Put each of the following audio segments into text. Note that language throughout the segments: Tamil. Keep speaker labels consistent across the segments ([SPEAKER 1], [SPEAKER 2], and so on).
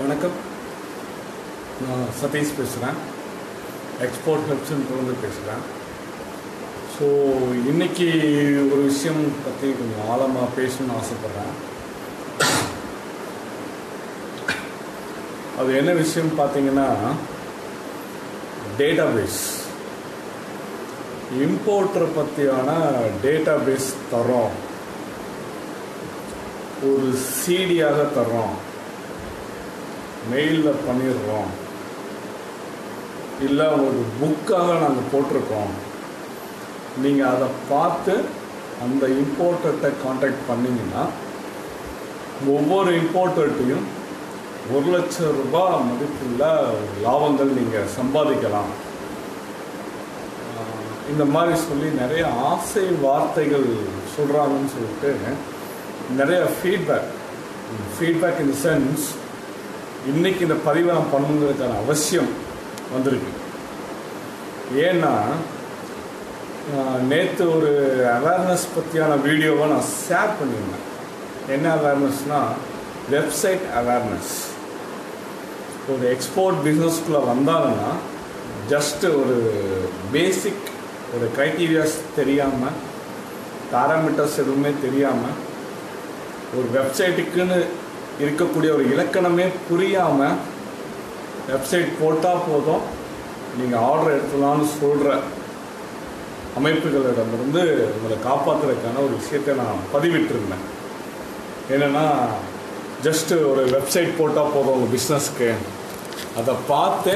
[SPEAKER 1] வணக்கம். நான் சதீஷ் பேசுகிறேன் எக்ஸ்போர்ட் ஹெல்ப் சென்டர்லேருந்து பேசுகிறேன் ஸோ இன்றைக்கி ஒரு விஷயம் பற்றி கொஞ்சம் ஆழமாக பேசணும்னு ஆசைப்பட்றேன். அது என்ன விஷயம் பார்த்தீங்கன்னா டேட்டாபேஸ் இம்போர்ட்டரை பற்றியான டேட்டாபேஸ் தரோம் ஒரு சிடியாக தர்றோம். மெயிலில் பண்ணிடுறோம். இல்லை ஒரு புக்காக நாங்கள் போட்டிருக்கோம். நீங்கள் அதை பார்த்து அந்த இம்போர்ட்டர்கிட்ட காண்டாக்ட் பண்ணிங்கன்னா ஒவ்வொரு இம்போர்ட்டர்ட்டையும் ஒரு லட்சம் ரூபாய் மதிப்புள்ள லாபங்கள் நீங்கள் சம்பாதிக்கலாம். இந்த மாதிரி சொல்லி நிறைய ஆசை வார்த்தைகள் சொல்கிறாங்கன்னு சொல்லிட்டு நிறைய ஃபீட்பேக் ஃபீட்பேக் இன் சென்ஸ் இன்னைக்கு இந்த பதிவை நான் பண்ணுங்கிறதுக்கான அவசியம் வந்திருக்கு. ஏன்னா நேற்று ஒரு அவேர்னஸ் பற்றியான வீடியோவை நான் ஷேர் பண்ணியிருந்தேன். என்ன அவேர்னஸ்னால் வெப்சைட் அவேர்னஸ் ஒரு எக்ஸ்போர்ட் பிஸ்னஸ்குள்ளே வந்தாங்கன்னா ஜஸ்ட்டு ஒரு பேசிக் ஒரு க்ரைட்டீரியாஸ் தெரியாமல் பேராமீட்டர்ஸ் எதுவுமே தெரியாமல் ஒரு வெப்சைட்டுக்குன்னு இருக்கக்கூடிய ஒரு இலக்கணமே புரியாமல் வெப்சைட் போட்டால் போதும். நீங்கள் ஆர்டர் எடுத்துலான்னு சொல்கிற அமைப்புகளிடமிருந்து உங்களை காப்பாற்றுறதுக்கான ஒரு விஷயத்தை நான் பதிவிட்டிருந்தேன். என்னென்னா ஜஸ்ட்டு ஒரு வெப்சைட் போட்டால் போதும் உங்கள் பிஸ்னஸ்க்கு அதை பார்த்து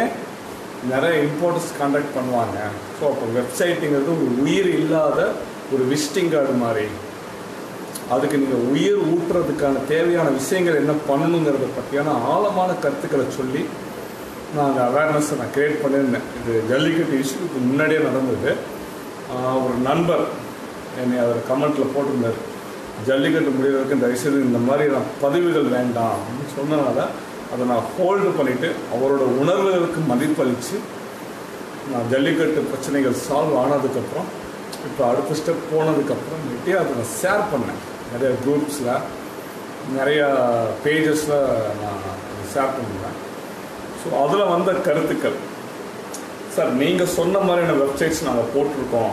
[SPEAKER 1] நிறைய இம்போர்ட்டர்ஸ் கண்டக்ட் பண்ணுவாங்க. ஸோ அப்போ வெப்சைட்டுங்கிறது ஒரு உயிர் இல்லாத ஒரு விசிட்டிங் கார்டு மாதிரி. அதுக்கு நீங்கள் உயிர் ஊட்டுறதுக்கான தேவையான விஷயங்கள் என்ன பண்ணணுங்கிறத பற்றியான ஆழமான கருத்துக்களை சொல்லி நான் அந்த அவேர்னஸை நான் க்ரியேட் பண்ணியிருந்தேன். இது ஜல்லிக்கட்டு இஷ்யூக்கு முன்னாடியே நடந்தது. ஒரு நண்பர் என்னை அவர் கமெண்ட்டில் போட்டிருந்தார். ஜல்லிக்கட்டு முடிகிறதுக்கு தயவுசெய்து இந்த மாதிரி நான் பதிவுகள் வேண்டாம் அப்படின்னு சொன்னனால அதை நான் ஹோல்டு பண்ணிவிட்டு அவரோட உணர்வுகளுக்கு மதிப்பளித்து நான் ஜல்லிக்கட்டு பிரச்சனைகள் சால்வ் ஆனதுக்கப்புறம் இப்போ அடுத்த ஸ்டெப் போனதுக்கப்புறம் அதை நான் ஷேர் பண்ணேன். நிறைய குரூப்ஸில் நிறையா பேஜஸில் நான் ஷேர் பண்ணுவேன் ஸோ அதில் வந்த கருத்துக்கள். சார் நீங்கள் சொன்ன மாதிரியான வெப்சைட்ஸ் நாங்கள் போட்டிருக்கோம்.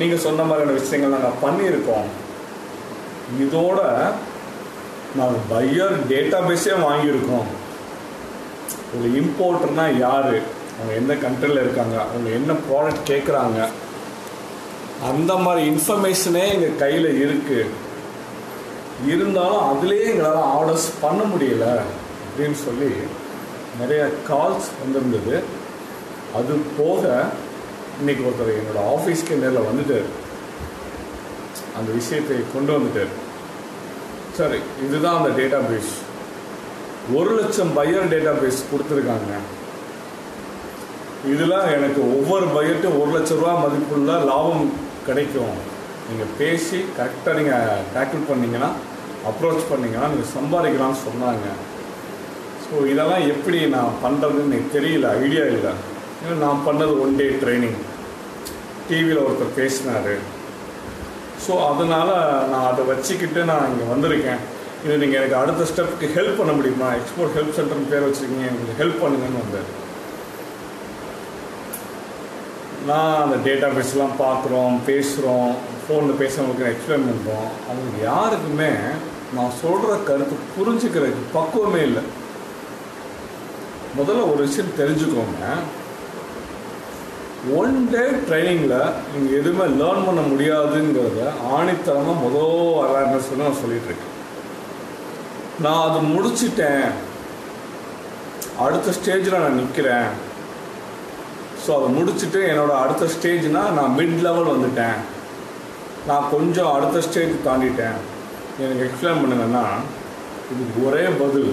[SPEAKER 1] நீங்கள் சொன்ன மாதிரியான விஷயங்கள் நாங்கள் பண்ணியிருக்கோம். இதோட நாங்கள் பையர் டேட்டா பேஸே வாங்கியிருக்கோம். ஒரு இம்போர்ட்டர்னால் யார்? அவங்க எந்த கண்ட்ரியில் இருக்காங்க? அவங்க என்ன ப்ராடக்ட் கேட்குறாங்க அந்த மாதிரி இன்ஃபர்மேஷனே எங்கள் கையில் இருக்குது இருந்தாலும் அதுலேயே எங்களால் ஆர்டர்ஸ் பண்ண முடியல அப்படின்னு சொல்லி நிறைய கால்ஸ் வந்திருந்தது. அது போக இன்னைக்கு ஒருத்தர் என்னோட ஆஃபீஸ்க்கு நேரில் வந்துட்டு அந்த விஷயத்தை கொண்டு வந்துட்டார். சரி இதுதான் அந்த டேட்டா பேஸ் ஒரு லட்சம் பையர் டேட்டா பேஸ் கொடுத்துருக்காங்க. இதில் எனக்கு ஒவ்வொரு பையர்ட்டும் ஒரு லட்ச ரூபா மதிப்புள்ள லாபம் கிடைக்கும். நீங்கள் பேசி கரெக்டாக நீங்கள் டேக்கிள் பண்ணிங்கன்னா அப்ரோச் பண்ணிங்கன்னா நீங்கள் சம்பாதிக்கலாம்னு சொன்னாங்க. ஸோ இதெல்லாம் எப்படி நான் பண்ணுறதுன்னு எனக்கு தெரியல ஐடியா இல்லை. ஏன்னா நான் பண்ணது ஒன் டே ட்ரைனிங் டிவியில் ஒருத்தர் பேசினார். ஸோ அதனால் நான் அதை வச்சுக்கிட்டு நான் இங்கே வந்திருக்கேன். இது நீங்கள் எனக்கு அடுத்த ஸ்டெப்புக்கு ஹெல்ப் பண்ண முடியுமா? எக்ஸ்போர்ட் ஹெல்ப் சென்டர்னு பேர் வச்சுருக்கீங்க எனக்கு ஹெல்ப் பண்ணுங்கன்னு வந்தார் நான் அந்த டேட்டா பேஸ்லாம் பார்க்குறோம் பேசுகிறோம் ஃபோனில் பேசுகிறவங்களுக்கு எக்ஸ்பிளைன் பண்ணுறோம் அவங்களுக்கு யாருக்குமே நான் சொல்கிற கருத்து புரிஞ்சுக்கிறதுக்கு பக்குவமே இல்லை. முதல்ல ஒரு விஷயம் தெரிஞ்சுக்கோங்க. ஒன் டே ட்ரைனிங்கில் நீங்கள் எதுவுமே லேர்ன் பண்ண முடியாதுங்கிறத ஆணித்தரமாக முதல் அவேர்னஸ் நான் சொல்லிகிட்ருக்கேன் இருக்கேன் நான் அது முடிச்சிட்டேன். அடுத்த ஸ்டேஜில் நான் நிற்கிறேன் ஸோ அதை முடிச்சுட்டு என்னோட அடுத்த ஸ்டேஜ்னால் நான் மிட் லெவல் வந்துட்டேன். நான் கொஞ்சம் அடுத்த ஸ்டேஜ் தாண்டிட்டேன். எனக்கு எக்ஸ்பிளைன் பண்ணுங்கன்னா இதுக்கு ஒரே பதில்.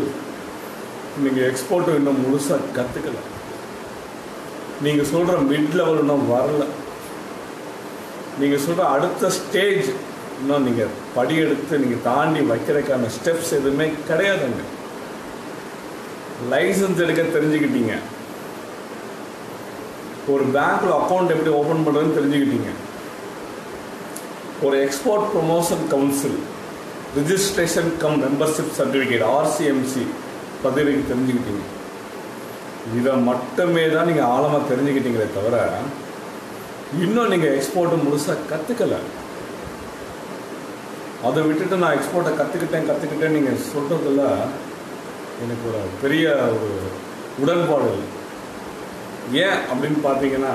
[SPEAKER 1] நீங்கள் எக்ஸ்போர்ட்டும் இன்னும் முழுசாக கற்றுக்கல நீங்கள் சொல்கிற மிட் லெவல் இன்னும் வரல. நீங்கள் சொல்கிற அடுத்த ஸ்டேஜ் இன்னும் நீங்கள் படியெடுத்து நீங்கள் தாண்டி வைக்கிறதுக்கான ஸ்டெப்ஸ் எதுவுமே கிடையாதுங்க. லைசன்ஸ் எடுக்க தெரிஞ்சுக்கிட்டீங்க. ஒரு பேங்க்கில் அக்கௌண்ட் எப்படி ஓப்பன் பண்ணுறதுன்னு தெரிஞ்சுக்கிட்டீங்க. ஒரு export promotion council registration cum membership certificate RCMC பதிலைக்கு தெரிஞ்சுக்கிட்டீங்க. இதை மட்டுமே தான் நீங்கள் ஆழமாக தெரிஞ்சுக்கிட்டீங்களே தவிர இன்னும் நீங்கள் எக்ஸ்போர்ட்டை முழுசாக கற்றுக்கலை அதை விட்டுட்டு நான் எக்ஸ்போர்ட்டை கற்றுக்கிட்டேன் கற்றுக்கிட்டேன் நீங்கள் சொல்கிறதுல எனக்கு ஒரு பெரிய ஒரு உடன்பாடு இல்லை. ஏன் அப்படின்னு பார்த்தீங்கன்னா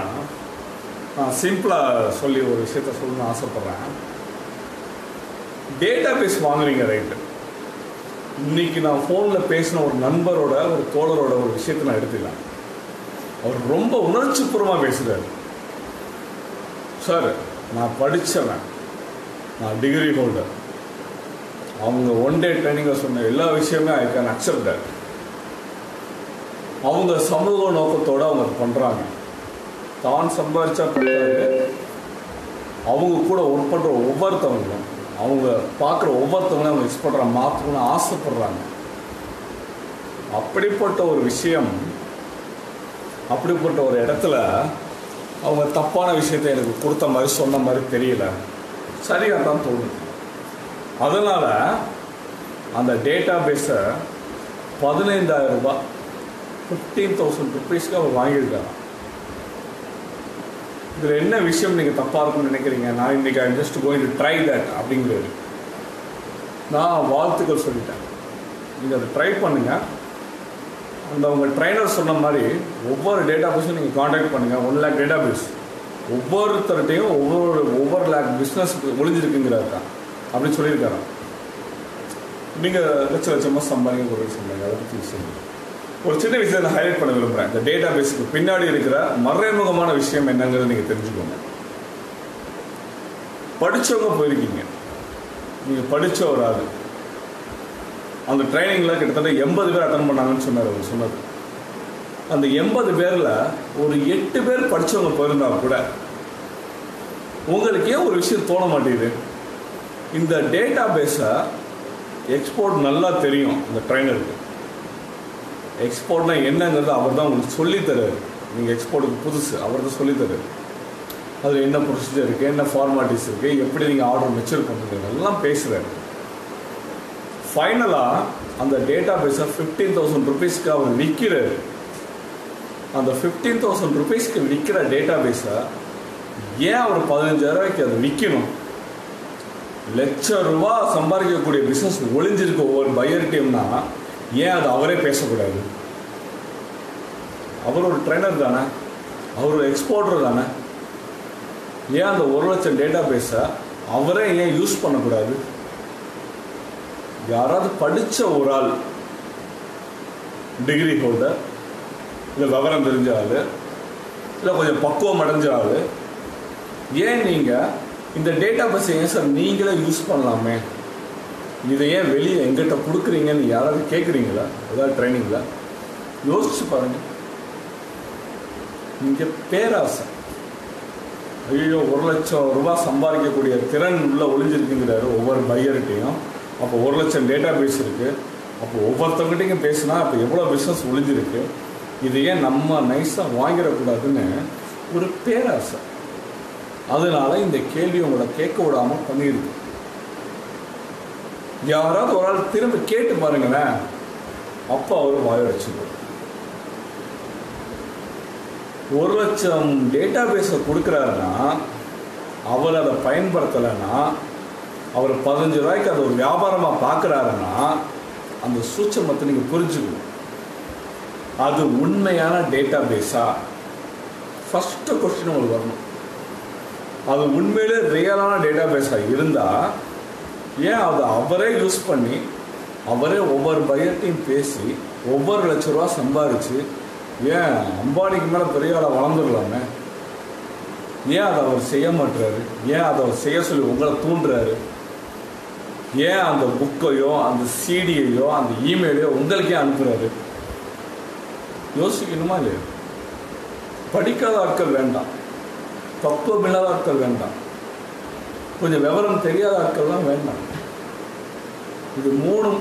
[SPEAKER 1] நான் சிம்பிளாக சொல்லி ஒரு விஷயத்த சொல்லணும்னு ஆசைப்பட்றேன். டேட்டா பேஸ் வாங்குறீங்க ரைட்டு இன்னைக்கு நான் ஃபோனில் பேசின ஒரு நண்பரோட ஒரு தோழரோட ஒரு விஷயத்தை நான் எடுத்துக்கலாம் அவர் ரொம்ப உணர்ச்சிபூர்வமாக பேசுகிறார் சார் நான் படித்தவன் நான் டிகிரி ஹோல்டர் அவங்க ஒன் டே ட்ரைனிங்கில் சொன்ன எல்லா விஷயமே ஐ கேன் அக்செப்ட் அவங்க சமூக நோக்கத்தோடு அவங்க பண்ணுறாங்க தான் சம்பாதிச்சா பத்தாது. அவங்க கூட ஒர்க் பண்ணுற ஒவ்வொருத்தவங்களும் அவங்க பார்க்குற ஒவ்வொருத்தவங்களும் அவங்க எக்ஸ்போர்ட்டரை மாற்றணும்னு ஆசைப்படுறாங்க. அப்படிப்பட்ட ஒரு விஷயம் அப்படிப்பட்ட ஒரு இடத்துல அவங்க தப்பான விஷயத்தை எனக்கு கொடுத்த மாதிரி சொன்ன மாதிரி தெரியல. சரியாக தான் தோணுது. அதனால் அந்த டேட்டா பேஸை பதினைந்தாயிரம் ரூபாய் ஃபிஃப்டீன் தௌசண்ட் ருபீஸ்க்கு அவர் வாங்கியிருக்காரு இதில் என்ன விஷயம் நீங்கள் தப்பாக இருக்கும்னு நினைக்கிறீங்க? நான் இன்றைக்கி I just going to try that அப்படிங்கிறது. நான் வாழ்த்துக்கள் சொல்லிட்டேன். நீங்கள் அதை ட்ரை பண்ணுங்கள் அந்த உங்கள் ட்ரைனர் சொன்ன மாதிரி ஒவ்வொரு டேட்டா பேஸும் நீங்கள் காண்டாக்ட் பண்ணுங்கள் ஒன் லேக் டேட்டா பேஸ் ஒவ்வொருத்தர்கிட்டையும் ஒவ்வொரு ஒவ்வொரு லேக் பிஸ்னஸ் ஒளிஞ்சிருக்குங்கிறாரு தான். அப்படின்னு சொல்லியிருக்காராம். நீங்கள் லட்ச லட்சமாக சம்பாதிக்க ஒரு விஷயம் அதை பற்றி சொல்லுங்கள் ஒரு சின்ன விஷயத்தை நான் ஹைலைட் பண்ண விரும்புகிறேன் இந்த டேட்டா பேஸுக்கு பின்னாடி இருக்கிற மறைமுகமான விஷயம் என்னங்கிறத நீங்கள் தெரிஞ்சுக்கோங்க. படித்தவங்க போயிருக்கீங்க. நீங்கள் படித்த ஒரு ஆள். அந்த ட்ரைனிங்கில் கிட்டத்தட்ட எண்பது பேர் அட்டன் பண்ணாங்கன்னு சொன்னார் அவர் சொன்னது அந்த எண்பது பேரில் ஒரு எட்டு பேர் படித்தவங்க போயிருந்தா கூட உங்களுக்கே ஒரு விஷயம் தோண மாட்டேங்குது. இந்த டேட்டா பேஸை எக்ஸ்போர்ட் நல்லா தெரியும் இந்த ட்ரைனருக்கு எக்ஸ்போர்ட்னா என்னங்கிறது அவர் தான் உங்களுக்கு சொல்லித்தராரு நீங்கள் எக்ஸ்போர்ட்டுக்கு புதுசு அவர் தான் சொல்லித்தராரு அதில் என்ன ப்ரொசீஜர் இருக்குது என்ன ஃபார்மாலிட்டிஸ் இருக்குது எப்படி நீங்கள் ஆர்டர் மெச்சூர் பண்ணுறது எல்லாம் பேசுகிறாரு ஃபைனலாக அந்த டேட்டா பேஸை ஃபிஃப்டீன் தௌசண்ட் ருபீஸ்க்கு அவர் விற்கிறாரு அந்த ஃபிஃப்டீன் தௌசண்ட் ருபீஸ்க்கு விற்கிற டேட்டா பேஸை ஏன் அவர் பதினஞ்சாயிரரூவாய்க்கு அதை விற்கணும் லட்ச ரூபா சம்பாதிக்கக்கூடிய பிஸ்னஸ் ஒளிஞ்சிருக்க ஒவ்வொரு பையர்கிட்டையும்னா ஏன் அது அவரே பேசக்கூடாது? அவர் ஒரு ட்ரைனர் தானே? அவர் ஒரு எக்ஸ்போர்ட்டர் தானே? ஏன் அந்த ஒரு லட்சம் டேட்டா பேஸை அவரே ஏன் யூஸ் பண்ணக்கூடாது? யாராவது படித்த ஒரு ஆள் டிகிரி ஹோல்டர் இல்லை விவரம் தெரிஞ்ச ஆள் இல்லை கொஞ்சம் பக்குவம் அடைஞ்ச ஆள் ஏன் நீங்கள் இந்த டேட்டா பேஸை ஏன் சார் நீங்களே யூஸ் பண்ணலாமே? இதை ஏன் வெளியே எங்கிட்ட கொடுக்குறீங்கன்னு யாராவது கேட்குறீங்களா ஏதாவது ட்ரைனிங்கில் யோசிச்சு பாருங்க. இங்கே பேராசை. ஐயோ ஒரு லட்சம் ரூபாய் சம்பாதிக்கக்கூடிய திறன் உள்ள ஒளிஞ்சிருக்குங்கிறாரு ஒவ்வொரு பையர்கிட்டையும். அப்போ ஒரு லட்சம் டேட்டா பேஸ் இருக்குது அப்போ ஒவ்வொருத்தவங்கிட்டையும் பேசினா அப்போ எவ்வளோ பிஸ்னஸ் ஒளிஞ்சிருக்கு? இது ஏன் நம்ம நைஸாக வாங்கிடக்கூடாதுன்னு ஒரு பேராசை. அதனால இந்த கேள்வி உங்களை கேட்க விடாமல் பண்ணியிருக்கு யாராவது ஒரு ஆள் திரும்ப கேட்டு பாருங்களேன். அப்போ அவர் வாயடைச்சுக்கோ ஒரு லட்சம் டேட்டா பேஸை கொடுக்குறாருன்னா அவர் அதை பயன்படுத்தலைன்னா அவர் பதினஞ்சு ரூபாய்க்கு அதை ஒரு வியாபாரமாக பார்க்குறாருன்னா அந்த சூட்சமத்தை நீங்கள் புரிஞ்சுக்கணும். அது உண்மையான டேட்டா பேஸா ஃபஸ்ட்டு கொஸ்டின் உங்களுக்கு வரணும். அது உண்மையிலே ரியலான டேட்டா பேஸாக இருந்தால் ஏன் அதை அவரே யூஸ் பண்ணி அவரே ஒவ்வொரு பையட்டையும் பேசி ஒவ்வொரு லட்ச ரூபா சம்பாதிச்சு ஏன் அம்பானிக்கு மேலே பெரிய ஆளை வளர்ந்துடலாமே? ஏன் அதை அவர் செய்ய மாட்டுறாரு ஏன் அதை அவர் செய்ய சொல்லி உங்களை தூண்டுறாரு? ஏன் அந்த புக்கையோ அந்த சிடியையோ அந்த இமெயிலையோ உங்களுக்கே அனுப்புகிறாரு யோசிக்கணுமா இல்லையா? படிக்காத ஆட்கள் வேண்டாம். பக்குவம் இல்லாத ஆட்கள் வேண்டாம். கொஞ்சம் விவரம் தெரியாத ஆட்கள்லாம் வேண்டாம். இது மூணும்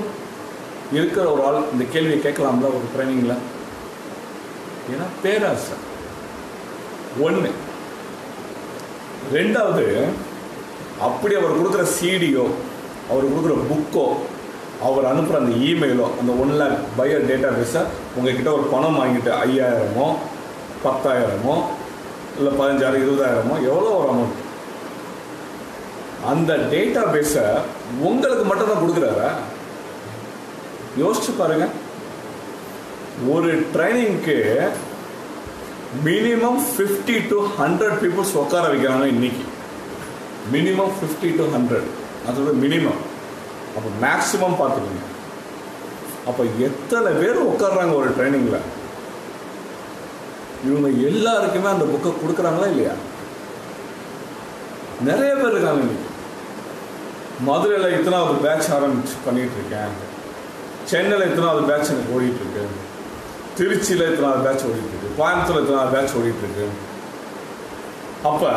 [SPEAKER 1] இருக்கிற ஒரு ஆள் இந்த கேள்வியை கேட்கலாம்ல ஒரு ட்ரைனிங்கில் ஏன்னா பேராசை. ஒன்று ரெண்டாவது அப்படி அவர் கொடுக்குற சீடியோ அவர் கொடுக்குற புக்கோ அவர் அனுப்புகிற அந்த இமெயிலோ அந்த ஒன் லேக் பையர் டேட்டா பேஸை உங்ககிட்ட ஒரு பணம் வாங்கிட்டு ஐயாயிரமோ பத்தாயிரமோ இல்லை பதினஞ்சாயிரம் இருபதாயிரமோ எவ்வளோ ஒரு அமௌண்ட் அந்த டேட்டா பேஸை உங்களுக்கு மட்டும்தான் கொடுக்குறாரா? யோசிச்சு பாருங்க. ஒரு ட்ரைனிங்க்கு minimum fifty to hundred peoples உட்கார வைக்கிறாங்க இன்னைக்கு. மினிமம் ஃபிஃப்டி டு ஹண்ட்ரட் அதோட மினிமம் அப்போ மேக்ஸிமம் பார்த்துக்கோங்க. அப்போ எத்தனை பேர் உட்காடுறாங்க ஒரு ட்ரைனிங்கில் இவங்க எல்லாருக்குமே அந்த புக்கை கொடுக்குறாங்களா இல்லையா? நிறைய பேர் இருக்காங்க இன்னைக்கு மதுரையில் இத்தனாவது பேட்ச் ஆரம்பிச்சு பண்ணிகிட்ருக்கேன் இருக்கேன். சென்னையில் இத்தனாவது பேட்ச் எனக்கு ஓடிட்டுருக்கு திருச்சியில் இத்தனாவது பேட்ச் ஓடிட்டுருக்கு கோயம்புத்தூரில் இத்தனாவது பேட்ச் ஓடிட்டுருக்கு அப்போ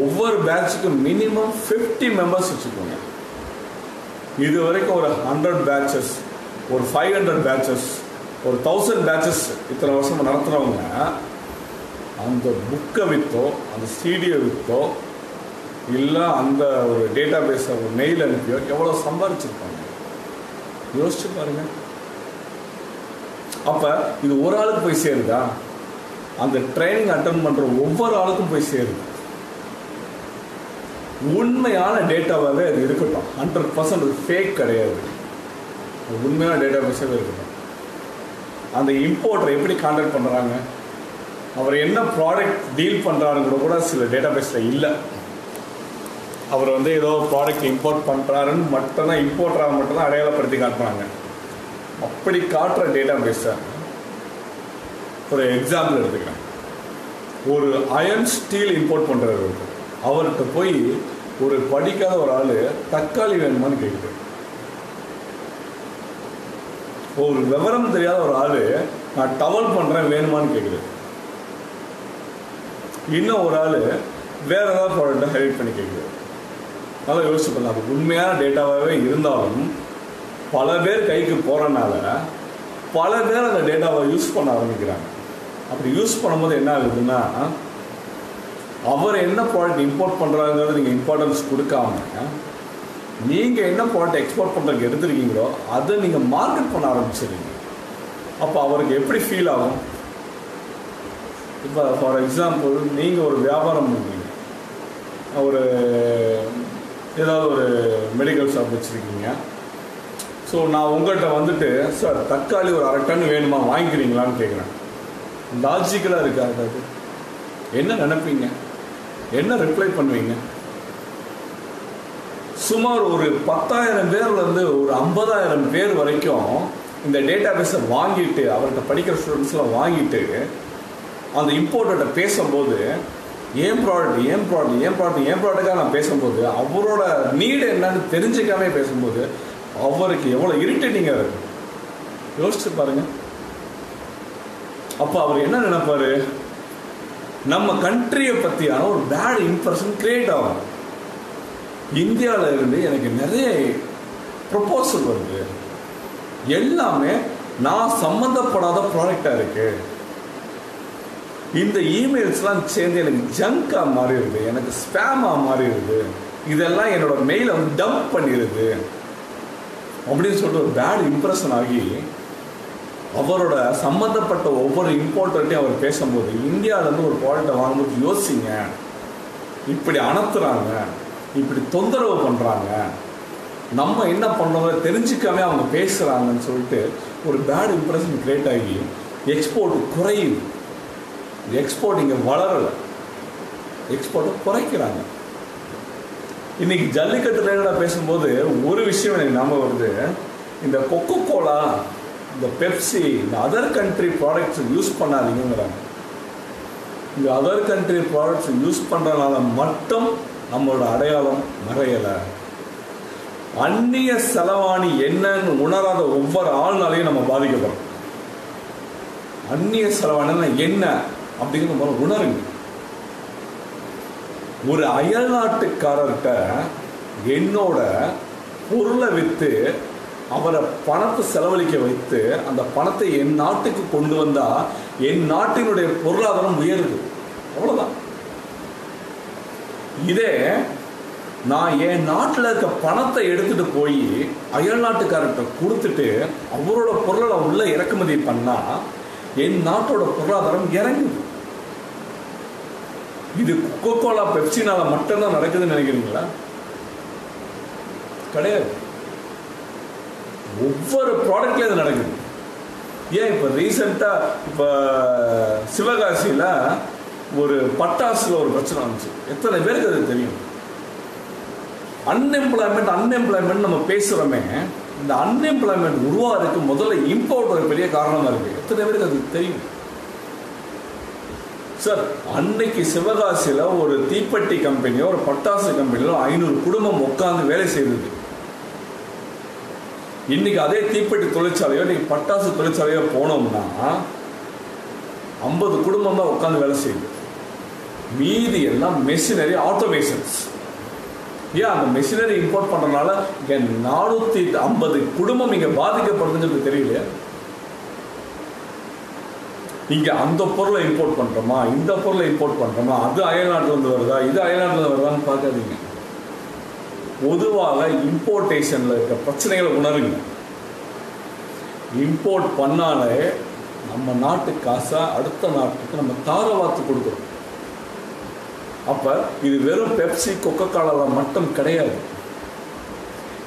[SPEAKER 1] ஒவ்வொரு பேட்சுக்கும் மினிமம் ஃபிஃப்டி மெம்பர்ஸ் வச்சுக்கோங்க இது வரைக்கும் ஒரு ஹண்ட்ரட் பேட்சஸ் ஒரு ஃபைவ் ஹண்ட்ரட் பேட்சஸ் ஒரு தௌசண்ட் பேட்சஸ் இத்தனை வருஷம் நடத்துகிறவங்க அந்த புக்கை விற்றோ அந்த சிடியை விற்றோ இல்லை அந்த ஒரு டேட்டா பேஸை ஒரு மெயில் அனுப்பியோ எவ்வளோ சம்பாரிச்சிருப்பாங்க? யோசிச்சு பாருங்க. அப்போ இது ஒரு ஆளுக்கு போய் சேருதா? அந்த ட்ரைனிங் அட்டன் பண்ணுற ஒவ்வொரு ஆளுக்கும் போய் சேருது. உண்மையான டேட்டாவாகவே அது இருக்கட்டும். ஹண்ட்ரட் பர்சன்ட் ஃபேக் கிடையாது. உண்மையான டேட்டா பேஸாகவே இருக்கட்டும். அந்த இம்போர்ட்டரை எப்படி கான்டாக்ட் பண்ணுறாங்க அவர் என்ன ப்ராடக்ட் டீல் பண்ணுறாருங்கிற கூட சில டேட்டா பேஸில் இல்லை. அவர் வந்து ஏதோ ப்ராடக்ட் இம்போர்ட் பண்ணுறாருன்னு மட்டும்தான் இம்போர்ட்டராக மட்டும்தான் அடையாளப்படுத்தி காட்டுறாங்க அப்படி காட்டுற டேட்டா பேஸை ஒரு எக்ஸாம்பிள் எடுத்துக்கிறேன். ஒரு அயன் ஸ்டீல் இம்போர்ட் பண்ணுறது அவர்கிட்ட போய் ஒரு படிக்காத ஒரு ஆள் தக்காளி வேணுமான்னு கேட்குது ஒரு விவரம் தெரியாத ஒரு ஆள் நான் டவல் பண்ணுறேன் வேணுமான்னு கேட்குது இன்னும் ஒரு ஆள் வேற ஏதாவது ப்ராடக்ட்டை ஹெல்ப் பண்ணி கேட்குது நல்லா யோசிச்சு பண்ணலாம் அது உண்மையான டேட்டாவாகவே இருந்தாலும் பல பேர் கைக்கு போகிறனால பல பேர் அந்த டேட்டாவை யூஸ் பண்ண ஆரம்பிக்கிறாங்க. அப்படி யூஸ் பண்ணும்போது என்ன ஆகுதுன்னா அவர் என்ன ப்ராடக்ட் இம்போர்ட் பண்ணுறாங்கிறது நீங்கள் இம்பார்ட்டன்ஸ் கொடுக்காம நீங்கள் என்ன ப்ராடக்ட் எக்ஸ்போர்ட் பண்ணுறதுக்கு எடுத்துருக்கீங்களோ அதை நீங்கள் மார்க்கெட் பண்ண ஆரம்பிச்சிருங்க அப்போ அவருக்கு எப்படி ஃபீல் ஆகும்? இப்போ ஃபார் எக்ஸாம்பிள் நீங்கள் ஒரு வியாபாரம் பண்ணுறீங்க ஒரு ஏதாவது ஒரு மெடிக்கல் ஷாப் வச்சுருக்கீங்க. ஸோ நான் உங்கள்கிட்ட வந்துட்டு சார் தக்காளி ஒரு அரை டன் வேணுமா? வாங்கிக்கிறீங்களான்னு கேட்குறேன் லாஜிக்கலாக இருக்காது அது? என்ன நினைப்பீங்க? என்ன ரிப்ளை பண்ணுவீங்க? சுமார் ஒரு பத்தாயிரம் பேர்லேருந்து ஒரு ஐம்பதாயிரம் பேர் வரைக்கும் இந்த டேட்டா பேஸை வாங்கிட்டு அவர்கிட்ட படிக்கிற ஸ்டூடெண்ட்ஸ்லாம் வாங்கிட்டு அந்த இம்போர்ட்டர்கிட்ட பேசும்போது ஏன் ப்ராடக்ட் ஏன் ப்ராடக்ட் ஏன் ப்ராடக்ட் ஏன் ப்ராடக்டாக நான் பேசும்போது அவரோட நீடு என்னன்னு தெரிஞ்சுக்காமே பேசும்போது அவருக்கு எவ்வளோ இரிட்டேட்டிங்காக இருக்கு. யோசிச்சு பாருங்க. அப்போ அவர் என்ன நினைப்பாரு? நம்ம கண்ட்ரியை பற்றியான ஒரு பேட் இம்ப்ரெஷன் கிரியேட் ஆகும். இந்தியாவில் இருந்து எனக்கு நிறைய ப்ரொப்போசல் வருது. எல்லாமே நான் சம்மந்தப்படாத ப்ராடக்டாக இருக்குது இந்த இமெயில்ஸ்லாம் சேர்ந்து எனக்கு ஜங்காக மாறிடுது எனக்கு ஸ்பேமாக மாறிடுது. இதெல்லாம் என்னோட மெயிலை வந்து டம்ப் பண்ணிடுது. அப்படின்னு சொல்லிட்டு ஒரு பேட் இம்ப்ரெஷன் ஆகி அவரோட சம்மந்தப்பட்ட ஒவ்வொரு இம்பார்ட்டண்ட்டையும் அவர் பேசும்போது இந்தியாவிலேருந்து ஒரு ப்ராடக்டை வாங்கும்போது யோசிங்க. இப்படி அணத்துறாங்க இப்படி தொந்தரவு பண்ணுறாங்க நம்ம என்ன பண்ணுறோங்க தெரிஞ்சுக்காமே அவங்க பேசுகிறாங்கன்னு சொல்லிட்டு ஒரு பேட் இம்ப்ரெஷன் கிரியேட் ஆகி எக்ஸ்போர்ட் குறையுது. எக்ஸ்போர்ட் இங்கே வளரலை. எக்ஸ்போர்ட்டை குறைக்கிறாங்க. இன்னைக்கு ஜல்லிக்கட்டு ரிலேட்டடாக பேசும்போது ஒரு விஷயம் எனக்கு ஞாபகம் வருது. இந்த கொக்கோ கோலா இந்த பெப்சி இந்த அதர் கண்ட்ரி ப்ராடக்ட்ஸ் யூஸ் பண்ணாதீங்கிறாங்க இந்த அதர் கண்ட்ரி ப்ராடக்ட்ஸ் யூஸ் பண்ணுறதுனால மட்டும் நம்மளோட அடையாளம் மறையலை. அந்நிய செலவாணி என்னன்னு உணராத ஒவ்வொரு ஆள்னாலையும் நம்ம பாதிக்கப்படுறோம். அந்நிய செலவாணினா என்ன? அப்படிங்கிற நம்ம உணருங்க ஒரு அயல் நாட்டுக்காரர்கிட்ட என்னோட பொருளை விற்று அவரை பணத்தை செலவழிக்க வைத்து அந்த பணத்தை என் நாட்டுக்கு கொண்டு வந்தா என் நாட்டினுடைய பொருளாதாரம் உயருது. அவ்வளவுதான். இதே நான் என் நாட்டில் இருக்க பணத்தை எடுத்துட்டு போய் அயல் நாட்டுக்காரர்கிட்ட கொடுத்துட்டு அவரோட பொருளை உள்ள இறக்குமதி பண்ணா என் நாட்டோட பொருளாதாரம் இறங்குது. இது கோகோலா பெப்சினால மட்டும்தான் நடக்குதுன்னு நினைக்கிறீங்களா? கிடையாது. ஒவ்வொரு ப்ராடக்ட்லயும் இது நடக்குது. ஏன் இப்போ ரீசெண்டாக இப்போ சிவகாசியில் ஒரு பட்டாசில் ஒரு பிரச்சனை வந்துச்சு. எத்தனை பேருக்கு அது தெரியும்? அன்எம்ப்ளாய்மெண்ட் அன்எம்ப்ளாய்மெண்ட் நம்ம பேசுகிறோமே இந்த அன்எம்ப்ளாய்மெண்ட் உருவாகிறதுக்கு முதல்ல இம்போர்ட் ஒரு பெரிய காரணமாக இருக்குது எத்தனை பேருக்கு அது தெரியும்? சார் அன்னைக்கு சிவகாசியில் ஒரு தீப்பெட்டி கம்பெனியோ ஒரு பட்டாசு கம்பெனியோ ஐநூறு குடும்பம் உட்காந்து வேலை செய்தது. இன்னைக்கு அதே தீப்பெட்டி தொழிற்சாலையோ இன்னைக்கு பட்டாசு தொழிற்சாலையோ போனோம்னா ஐம்பது குடும்பம் தான் உட்காந்து வேலை செய்யுது. மீதி எல்லாம் மெஷினரி ஆட்டோமேஷன்ஸ் ஏன் அந்த மெஷினரி இம்போர்ட் பண்ணுறதுனால இங்கே நானூற்றி ஐம்பது குடும்பம் இங்கே பாதிக்கப்படுதுன்னு தெரியலையா? இங்கே அந்த பொருளை இம்போர்ட் பண்ணுறோமா இந்த பொருளை இம்போர்ட் பண்ணுறோமா அது அயல்நாட்டிலேருந்து வருதா? இது அயல்நாட்டில் வருதான்னு பார்க்காதீங்க. பொதுவாக இம்போர்ட்டேஷனில் இருக்க பிரச்சனைகளை உணருங்க. இம்போர்ட் பண்ணாலே நம்ம நாட்டு காசை அடுத்த நாட்டுக்கு நம்ம தாரவாத்து கொடுக்குறோம். அப்போ இது வெறும் பெப்சி கொக்கோ மட்டும் கிடையாது.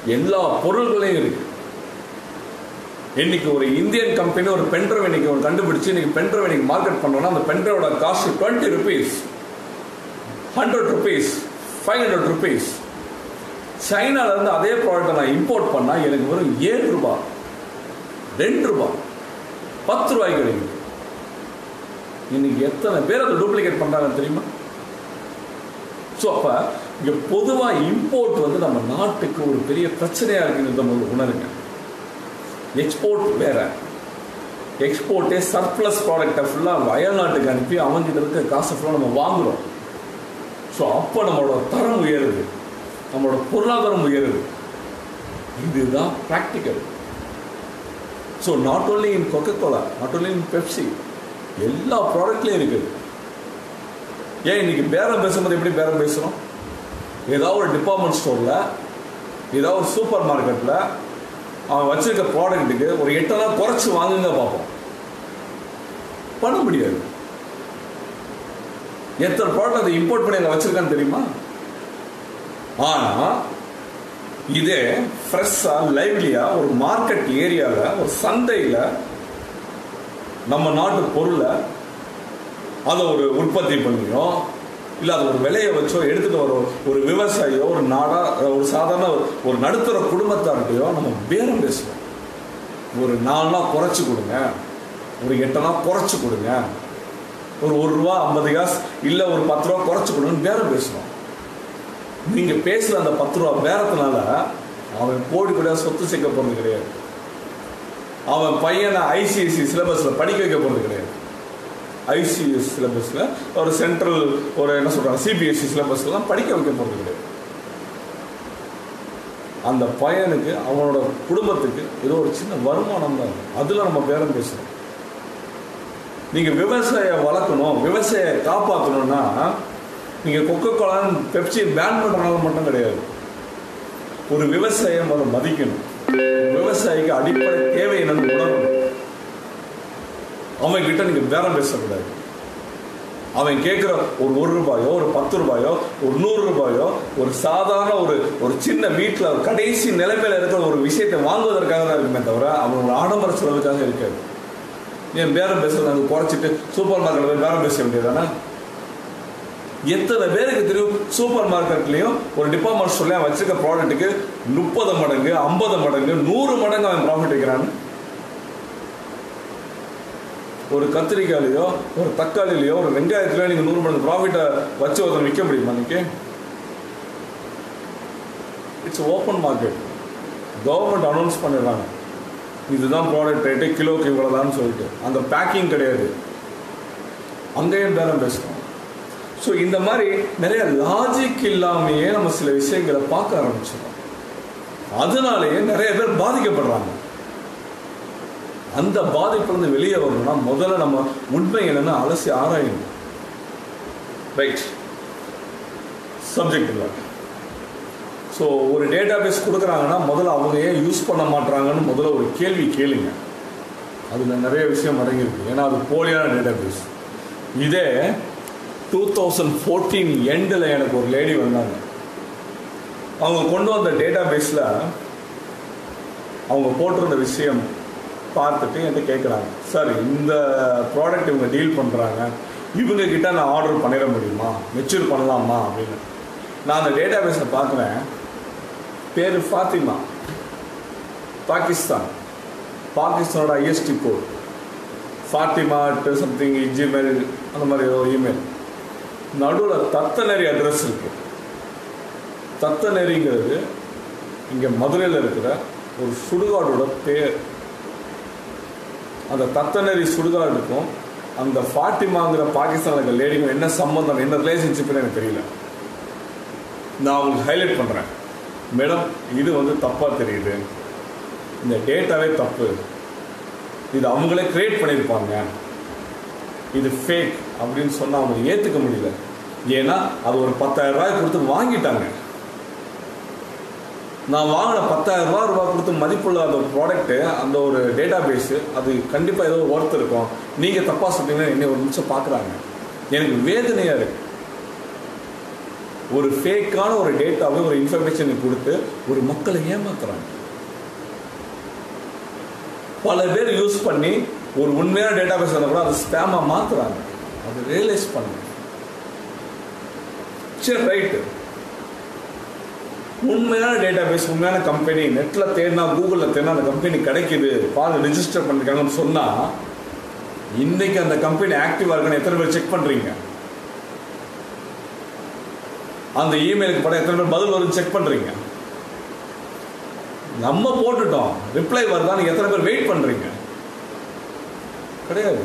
[SPEAKER 1] எல்லா பொருள்களையும் இருக்குது இன்னைக்கு ஒரு இந்தியன் கம்பெனி ஒரு பென்ட்ரைவ் இன்னைக்கு ஒரு கண்டுபிடிச்சு இன்னைக்கு பென்ட்ரைவ் இன்னைக்கு மார்க்கெட் பண்ணோம்னா அந்த பென்ட்ரைவோட cost twenty rupees hundred rupees five hundred rupees சைனாலேருந்து அதே ப்ராடக்ட்டை நான் இம்போர்ட் பண்ணால் எனக்கு வெறும் ஏழு ரூபா. ரெண்டு ரூபா. பத்து ரூபாய்க்கு கிடைக்கும் இன்னைக்கு எத்தனை பேர் அதை டூப்ளிகேட் பண்ணுறாங்கன்னு தெரியுமா? ஸோ அப்போ இங்கே பொதுவாக இம்போர்ட் வந்து நம்ம நாட்டுக்கு ஒரு பெரிய பிரச்சனையாக இருக்குன்னு நம்ம உணருங்க எக்ஸ்போர்ட் வேறு. எக்ஸ்போர்ட்டே சர்ப்ளஸ் ப்ராடக்டை ஃபுல்லாக அயல் நாட்டுக்கு அனுப்பி அவங்ககிட்ட இருக்க காசை ஃபுல்லாக நம்ம வாங்குறோம். ஸோ அப்போ நம்மளோட தரம் உயருது. நம்மளோட பொருளாதாரம் உயருது. இதுதான் practical so not only in Coca Cola not only in Pepsi எல்லா ப்ராடக்ட்லேயும் இருக்குது ஏன் இன்னைக்கு பேரம் பேசும்போது எப்படி பேரம் பேசுகிறோம் ஏதாவது ஒரு டிபார்ட்மெண்ட் ஸ்டோரில் ஏதாவது ஒரு சூப்பர் மார்க்கெட்டில் அவன் வச்சிருக்க ப்ராடக்ட்டுக்கு ஒரு எட்டனா குறைச்சி வாங்குங்க பார்ப்போம். பண்ண முடியாது. எத்தனை ப்ராடக்ட் அதை இம்போர்ட் பண்ணி அதை வச்சிருக்கான்னு தெரியுமா? ஆனால் இதே ஃப்ரெஷ்ஷாக லைவ்லியாக ஒரு மார்க்கெட் ஏரியாவில் ஒரு சந்தையில் நம்ம நாட்டு பொருளை அதை ஒரு உற்பத்தி பண்ணியும் இல்லை அது ஒரு விலையை வச்சோ எடுத்துகிட்டு வரோம் ஒரு விவசாயியோ ஒரு நாடா ஒரு சாதாரண ஒரு நடுத்தர குடும்பத்தார்கிட்டையோ நம்ம பேரம் பேசுவோம். ஒரு நாலு நாள் குறைச்சி கொடுங்க. ஒரு எட்டனா நாள் குறைச்சி கொடுங்க. ஒரு ஒரு ரூபா ஐம்பது காசு இல்லை ஒரு பத்து ரூபா குறைச்சி கொடுங்கன்னு பேரம் பேசுவோம். நீங்கள் பேசுகிற அந்த பத்து ரூபா பேரத்தினால அவன் கோடி கோடியாக சொத்து சேர்க்க போகிறது கிடையாது. அவன் பையனை ஐசிஐசி சிலபஸில் படிக்க வைக்க போகிறது கிடையாது. ஐசிஎஸ் சிலபஸில் ஒரு சென்ட்ரல் ஒரு என்ன சொல்கிறாங்க சிபிஎஸ்சி சிலபஸ்லாம் படிக்க வைக்க போகிறது கிடையாது அந்த பையனுக்கு அவனோட குடும்பத்துக்கு ஏதோ ஒரு சின்ன வருமானம் தான் அதில் நம்ம பேரம் பேசுகிறோம் நீங்கள் விவசாயம் வளர்க்கணும் விவசாய காப்பாற்றணும்னா நீங்கள் கொக்கோ கோலான்னு பெப்சி பேன் பண்ணுறதுனால மட்டும் கிடையாது. ஒரு விவசாயம் அதை மதிக்கணும். விவசாயிக்கு அடிப்படை தேவை என்னன்னு உணரணும். அவன் கிட்ட நீங்கள் பேரம் பேசக்கூடாது. அவன் கேட்குற ஒரு ஒரு ரூபாயோ ஒரு பத்து ரூபாயோ ஒரு நூறு ரூபாயோ ஒரு சாதாரண ஒரு ஒரு சின்ன வீட்டில் கடைசி நிலைமையில இருக்கிற ஒரு விஷயத்தை வாங்குவதற்காக தான் இருக்குமே தவிர அவனோட ஆடம்பர செலவுக்காக இருக்காது. ஏன் பேரம் பேசுறது அங்கே குறைச்சிட்டு சூப்பர் மார்க்கெட்டில் போய் பேரம் பேச வேண்டியதானே எத்தனை பேருக்கு தெரியும் சூப்பர் மார்க்கெட்லேயும் ஒரு டிபார்ட்மெண்ட் ஸ்டோர்லேயும் வச்சிருக்க ப்ராடக்ட்டுக்கு முப்பது மடங்கு ஐம்பது மடங்கு நூறு மடங்கு அவன் ப்ராஃபிட் வைக்கிறான் ஒரு கத்திரிக்காயிலையோ ஒரு தக்காளிலையோ ஒரு வெங்காயத்திலையோ நீங்கள் நூறு மடங்கு ப்ராஃபிட்டை வச்சு ஒருத்தன் விற்க முடியுமா இன்னைக்கு? It's open market government announce பண்ணிடுறாங்க. இதுதான் ப்ராடக்ட் ரேட்டு கிலோக்கு இவ்வளோதான்னு சொல்லிட்டு. அந்த பேக்கிங் கிடையாது. அங்கேயும் பேரம் பேசுகிறோம் ஸோ இந்த மாதிரி நிறைய லாஜிக் இல்லாமையே நம்ம சில விஷயங்களை பார்க்க ஆரம்பிச்சிடும் அதனாலேயே நிறைய பேர் பாதிக்கப்படுறாங்க. அந்த பாதிப்புலேருந்து வெளியே வரணும்னா முதல்ல நம்ம உண்மை என்னென்னா அலசி ஆராயணும். ரைட் சப்ஜெக்ட் இல்லை. ஸோ ஒரு டேட்டா பேஸ் கொடுக்குறாங்கன்னா முதல்ல அவங்க ஏன் யூஸ் பண்ண மாட்றாங்கன்னு முதல்ல ஒரு கேள்வி கேளுங்க. அதில் நிறைய விஷயம் அடங்கியிருக்கு. ஏன்னா அது போலியான டேட்டா பேஸ் இதே டூ தௌசண்ட் ஃபோர்டீன் எண்டில் எனக்கு ஒரு லேடி வந்தாங்க. அவங்க கொண்டு வந்த டேட்டா பேஸில் அவங்க போட்டிருந்த விஷயம் பார்த்துட்டு என்கிட்ட கேட்குறாங்க சார் இந்த ப்ராடக்ட் இவங்க டீல் பண்ணுறாங்க இவங்க கிட்ட நான் ஆர்டர் பண்ணிட முடியுமா? மெச்சூர் பண்ணலாமா? அப்படின்னு. நான் அந்த டேட்டா பேஸில் பார்க்குறேன். பேர் ஃபாத்திமா. பாகிஸ்தான். பாகிஸ்தானோட ISD code Fatima two something Gmail அந்த மாதிரி ஏதோ இமெயில் நடுவில் தத்தநெறி அட்ரஸ் இருக்கு. தத்தநெறிங்கிறது இங்கே மதுரையில் இருக்கிற ஒரு சுடுகாடோட பேர். அந்த தத்தநெறி சுடுகாடுக்கும் அந்த ஃபாத்திமாங்கிற பாகிஸ்தானில் லேடிங்க லேடிக்கும் என்ன சம்மந்தம் என்ன ரிலேஷன்ஷிப்னு எனக்கு தெரியல. நான் உங்களுக்கு ஹைலைட் பண்ணுறேன் மேடம் இது வந்து தப்பாக தெரியுது. இந்த டேட்டாவே தப்பு. இது அவங்களே கிரியேட் பண்ணியிருப்பாங்க. இது ஃபேக் அப்படின்னு சொன்னால் அவங்க ஏற்றுக்க முடியல. ஏன்னா அது ஒரு பத்தாயிரம் ரூபாய் கொடுத்து வாங்கிட்டாங்க. நான் வாங்கின பத்தாயிரம் ரூபா ரூபா கொடுத்து மதிப்புள்ள அந்த ப்ராடக்ட்டு அந்த ஒரு டேட்டா பேஸு அது கண்டிப்பாக ஏதோ ஒர்த் இருக்கும். நீங்கள் தப்பாக சொல்லிட்டீங்கன்னா என்ன ஒரு நிமிஷம் பார்க்குறாங்க எனக்கு வேதனையாக இருக்கு. ஒரு ஃபேக்கான ஒரு டேட்டாவை ஒரு இன்ஃபர்மேஷனை கொடுத்து ஒரு மக்களை ஏமாத்துறாங்க. பல பேர் யூஸ் பண்ணி ஒரு உண்மையான டேட்டா பேஸ் கூட அது ஸ்பேமாக மாற்றுறாங்க அது ரியலைஸ் பண்ணுங்க சரி ரைட்டு உண்மையான டேட்டா பேஸ் உண்மையான கம்பெனி நெட்டில் தேடினா கூகுளில் தேடினா அந்த கம்பெனி கிடைக்குது. பாரு ரிஜிஸ்டர் பண்ணிருக்காங்கன்னு சொன்னால் இன்னைக்கு அந்த கம்பெனி ஆக்டிவாக இருக்குன்னு எத்தனை பேர் செக் பண்ணுறீங்க அந்த இமெயிலுக்கு படம் எத்தனை பேர் பதில் வரும் செக் பண்ணுறீங்க நம்ம போட்டுட்டோம். ரிப்ளை வருதான்னு எத்தனை பேர் வெயிட் பண்றீங்க? கிடையாது.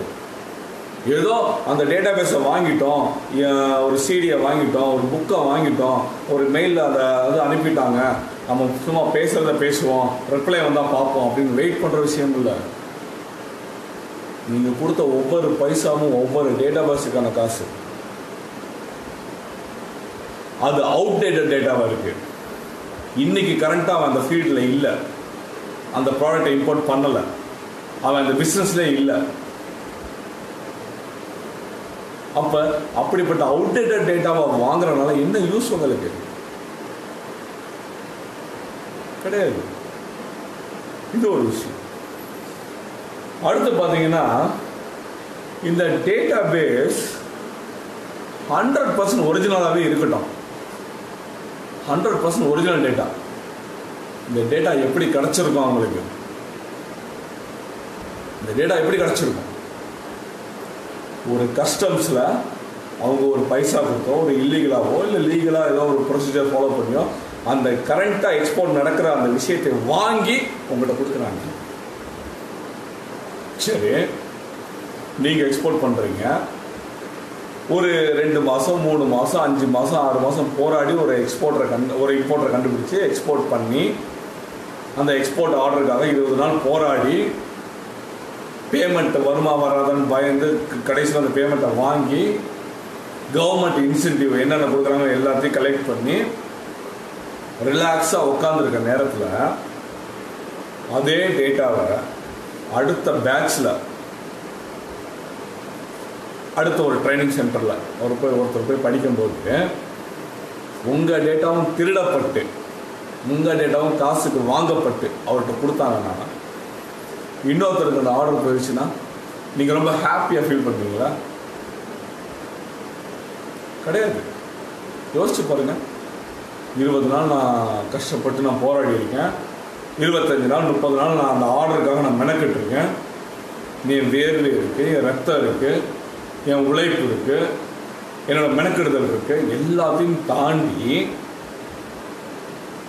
[SPEAKER 1] ஏதோ அந்த டேட்டா பேஸை வாங்கிட்டோம் ஒரு சிடியை வாங்கிட்டோம் ஒரு புக்கை வாங்கிட்டோம் ஒரு மெயிலில் அதை அது அனுப்பிட்டாங்க. நம்ம சும்மா பேசுகிறத பேசுவோம் ரிப்ளை வந்தால் பார்ப்போம் அப்படின்னு வெயிட் பண்ணுற விஷயம் இல்லை. நீங்கள் கொடுத்த ஒவ்வொரு பைசாவும் ஒவ்வொரு டேட்டா பேஸுக்கான காசு. அது அவுடேட்டட் டேட்டாவாக இருக்குது இன்றைக்கி கரண்ட்டாக அவன் அந்த ஃபீல்டில் இல்லை. அந்த ப்ராடக்டை இம்போர்ட் பண்ணலை. அவன் அந்த பிஸ்னஸ்லேயே இல்லை. அப்போ அப்படிப்பட்ட அவுடேட்டட் டேட்டாவை வாங்குறதுனால என்ன யூஸ் உங்களுக்கு? கிடையாது. இது ஒரு விஷயம். அடுத்து பார்த்தீங்கன்னா இந்த டேட்டா பேஸ் ஹண்ட்ரட் பர்சன்ட் ஒரிஜினலாகவே இருக்கட்டும். ஹண்ட்ரட் பர்சன்ட் ஒரிஜினல் டேட்டா இந்த டேட்டா எப்படி கிடச்சிருக்கும் அவங்களுக்கு? இந்த டேட்டா எப்படி கிடச்சிருக்கும்? ஒரு கஸ்டம்ஸில் அவங்க ஒரு பைசா கொடுத்தோ ஒரு இல்லீகலாகவோ இல்லை லீகலாக ஏதோ ஒரு ப்ரொசீஜர் ஃபாலோ பண்ணியோ அந்த கரண்ட்டாக எக்ஸ்போர்ட் நடக்கிற அந்த விஷயத்தை வாங்கி உங்கள்கிட்ட கொடுக்குறாங்க. சரி நீங்கள் எக்ஸ்போர்ட் பண்ணுறீங்க ஒரு ரெண்டு மாதம் மூணு மாதம் அஞ்சு மாதம் ஆறு மாதம் போராடி ஒரு எக்ஸ்போர்ட்டரை கண் ஒரு இம்போர்ட்டரை கண்டுபிடிச்சி எக்ஸ்போர்ட் பண்ணி அந்த எக்ஸ்போர்ட் ஆர்டருக்காக இருபது நாள் போராடி பேமெண்ட் வருமா வராதான்னு பயந்து கடைசியில் அந்த பேமெண்ட்டை வாங்கி கவர்மெண்ட் இன்சென்டிவ் என்னென்ன கொடுக்குறாங்க எல்லாத்தையும் கலெக்ட் பண்ணி ரிலாக்ஸாக உட்காந்துருக்க நேரத்தில் அதே டேட்டாவை அடுத்த பேட்சில் அடுத்த ஒரு ட்ரைனிங் சென்டரில் ஒரு போய் ஒருத்தர் போய் படிக்கும்போது உங்கள் டேட்டாவும் திருடப்பட்டு உங்கள் டேட்டாவும் காசுக்கு வாங்கப்பட்டு அவர்கிட்ட கொடுத்தாங்கன்னா இன்னொருத்தருக்கு அந்த ஆர்டர் போயிடுச்சுன்னா நீங்கள் ரொம்ப ஹாப்பியாக ஃபீல் பண்ணுவீங்களா கிடையாது. யோசிச்சு பாருங்கள் இருபது நாள் நான் கஷ்டப்பட்டு நான் போராடி இருக்கேன். இருபத்தஞ்சு நாள் முப்பது நாள் நான் அந்த ஆர்டருக்காக நான் மெனக்கிட்டுருக்கேன் என் வேர்வை இருக்குது என் ரத்தம் இருக்குது என் உழைப்பு இருக்குது என்னோட மெனக்கெடுதல் இருக்குது எல்லாத்தையும் தாண்டி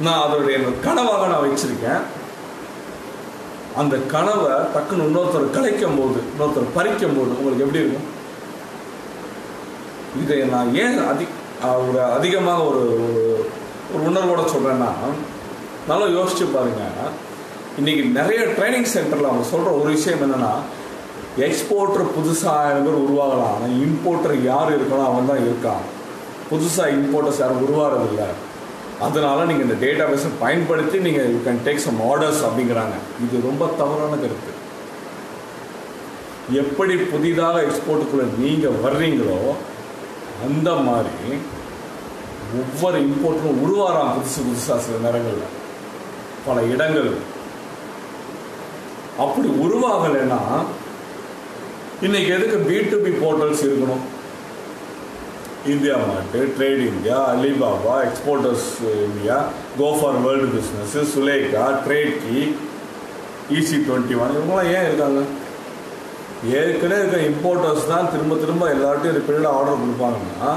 [SPEAKER 1] நான் அதோடைய கனவாக நான் வச்சுருக்கேன். அந்த கனவை டக்குன்னு இன்னொருத்தர் கலைக்கும் போது இன்னொருத்தர் பறிக்கும் போது உங்களுக்கு எப்படி இருக்கும்? இதை நான் ஏன் அதி ஒரு அதிகமாக ஒரு ஒரு ஒரு உணர்வோட சொல்கிறேன்னா நல்லா யோசிச்சு பாருங்க. இன்னைக்கு நிறைய ட்ரைனிங் சென்டரில் அவங்க சொல்கிற ஒரு விஷயம் என்னென்னா எக்ஸ்போர்ட்டர் புதுசாக ஆயிரம் பேர் உருவாகலாம் ஆனால் இம்போர்ட்டர் யார் இருக்கணும் அவன் தான் இருக்கான். புதுசாக இம்போர்ட்டர்ஸ் யாரும் உருவாகிறதில்லை அதனால் நீங்கள் இந்த டேட்டா பேஸை பயன்படுத்தி நீங்கள் you can take some orders அப்படிங்கிறாங்க. இது ரொம்ப தவறான கருத்து. எப்படி புதிதாக எக்ஸ்போர்ட்டுக்குள்ளே நீங்கள் வர்றீங்களோ அந்த மாதிரி ஒவ்வொரு இம்போர்ட்டும் உருவாராம் புதுசு புதுசாக சில நேரங்களில். பல இடங்கள் அப்படி உருவாகலைன்னா இன்னைக்கு எதுக்கு பி டு பி போர்ட்டல்ஸ் இருக்கணும்? India mart trade India Alibaba exporters India go for world business Sulekha TradeKey EC twenty one இவங்களாம் ஏன் இருக்காங்க? ஏற்கனவே இருக்க இம்போர்ட்டர்ஸ் தான் திரும்ப திரும்ப எல்லார்ட்டையும் ரிப்பீட்டடாக ஆர்டர் கொடுப்பாங்கன்னா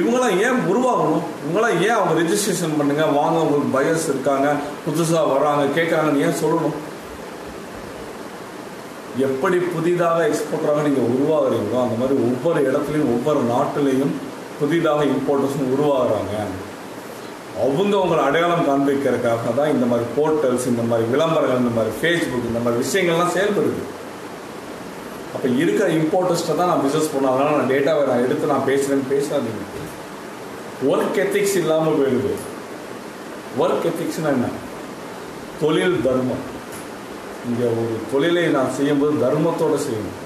[SPEAKER 1] இவங்களாம் ஏன் உருவாகணும்? இவங்களாம் ஏன் அவங்க ரிஜிஸ்ட்ரேஷன் பண்ணுங்கள் வாங்க உங்களுக்கு பயர்ஸ் இருக்காங்க புதுசாக வராங்க கேட்குறாங்கன்னு ஏன் சொல்லணும்? எப்படி புதிதாக எக்ஸ்போர்ட்டராக நீங்கள் உருவாகுறீங்களோ அந்த மாதிரி ஒவ்வொரு இடத்துலையும் ஒவ்வொரு நாட்டிலையும் புதிதாக இம்போர்ட்டர்ஸும் உருவாகிறாங்க. அவங்க உங்களை அடையாளம் காண்பிக்கிறதுக்காக தான் இந்த மாதிரி போர்ட்டல்ஸ் இந்த மாதிரி விளம்பரங்கள் இந்த மாதிரி ஃபேஸ்புக் இந்த மாதிரி விஷயங்கள்லாம் செயல்படுது. அப்போ இருக்கிற இம்போர்ட்டர்ஸ்ட்டை தான் நான் பிஸ்னஸ் பண்ணேன் அதனால் நான் டேட்டாவை நான் எடுத்து நான் பேசுகிறேன்னு பேசாதீங்க. ஒர்க் எத்திக்ஸ் இல்லாமல் போயிடுது. ஒர்க் எத்திக்ஸ்னா என்ன? தொழில் தர்மம். இங்கே ஒரு தொழிலை நான் செய்யும்போது தர்மத்தோடு செய்யணும்.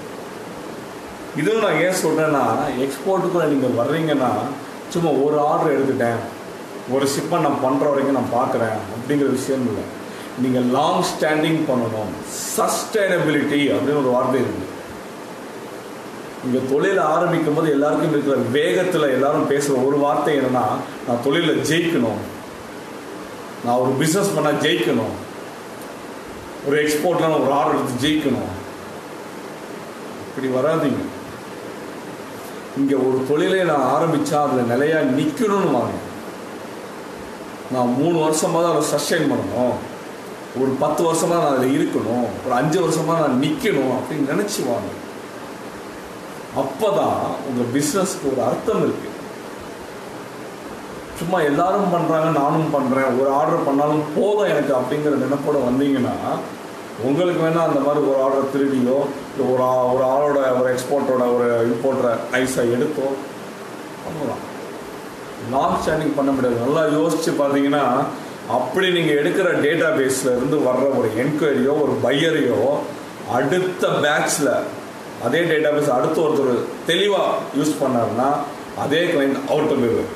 [SPEAKER 1] இதுவும் நான் ஏன் சொல்கிறேன்னா எக்ஸ்போர்ட்டுக்குள்ளே நீங்கள் வர்றீங்கன்னா சும்மா ஒரு ஆர்டர் எடுத்துட்டேன் ஒரு ஷிப்பை நான் பண்ணுற வரைக்கும் நான் பார்க்குறேன் அப்படிங்கிற விஷயம் இல்லை. நீங்கள் லாங் ஸ்டாண்டிங் பண்ணணும். சஸ்டைனபிலிட்டி அப்படின்னு ஒரு வார்த்தை இருக்குது இங்கே தொழிலை ஆரம்பிக்கும் போது எல்லாருக்கும் இருக்கிற வேகத்தில் எல்லாரும் பேசுகிற ஒரு வார்த்தை என்னென்னா நான் தொழிலில் ஜெயிக்கணும். நான் ஒரு பிஸ்னஸ் பண்ணால் ஜெயிக்கணும். ஒரு எக்ஸ்போர்ட்லாம் ஒரு ஆர்டர் எடுத்து ஜெயிக்கணும். இப்படி வராதீங்க. இங்கே ஒரு தொழிலை நான் ஆரம்பித்தா அதில் நிலையா நிற்கணும்னு வாங்க. நான் மூணு வருஷமாக தான் அதை சஸ்டைன் பண்ணணும். ஒரு பத்து வருஷமாக நான் அதில் இருக்கணும். ஒரு அஞ்சு வருஷமாக நான் நிற்கணும் அப்படின்னு நினச்சி வாங்க. அப்போ தான் உங்கள் பிஸ்னஸ்க்கு ஒரு அர்த்தம் இருக்குது சும்மா எல்லாரும் பண்ணுறாங்க நானும் பண்ணுறேன் ஒரு ஆர்டர் பண்ணாலும் போதும் எனக்கு அப்படிங்கிற நினைப்போட வந்தீங்கன்னா உங்களுக்கு வேணால் அந்த மாதிரி ஒரு ஆர்டர் திருடியோ இல்லை ஒரு ஒரு ஆளோட ஒரு எக்ஸ்போர்ட்டோட ஒரு இம்போர்ட்டரை ஐஸாக எடுத்தோ பண்ணலாம். லாங் ஸ்டாண்டிங் பண்ண முடியாது. நல்லா யோசித்து பார்த்தீங்கன்னா அப்படி நீங்கள் எடுக்கிற டேட்டா பேஸில் இருந்து வர்ற ஒரு என்கொயரியோ ஒரு பையரையோ அடுத்த பேட்ச்சில் அதே டேட்டா பேஸ் அடுத்த ஒருத்தர் தெளிவாக யூஸ் பண்ணாருன்னா அதே கிளைண்ட் அவுட் போயிடுவார்.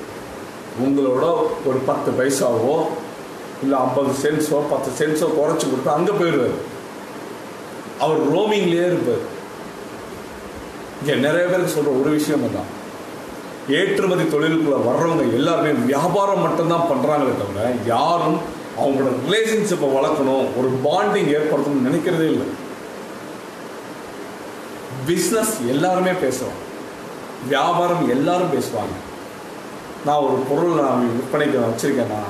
[SPEAKER 1] உங்களோட ஒரு பத்து பைசாவோ இல்லை ஐம்பது சென்ட்ஸோ பத்து சென்ட்ஸோ குறைச்சி கொடுத்து அங்கே போயிடுவார். அவர் ரோமிங்லேயே இருப்பார். இங்கே நிறைய பேருக்கு சொல்கிற ஒரு விஷயம் தான் ஏற்றுமதி தொழிலுக்குள்ளே வர்றவங்க எல்லாருமே வியாபாரம் மட்டும்தான் பண்ணுறாங்களே தவிர யாரும் அவங்களோட ரிலேஷன்ஷிப்பை வளர்க்கணும் ஒரு பாண்டிங் ஏற்படுத்தணும்னு நினைக்கிறதே இல்லை. பிஸ்னஸ் எல்லாருமே பேசுவாங்க. வியாபாரம் எல்லாரும் பேசுவாங்க. நான் ஒரு பொருள் நான் விற்பனைக்கு வச்சுருக்கேன்னா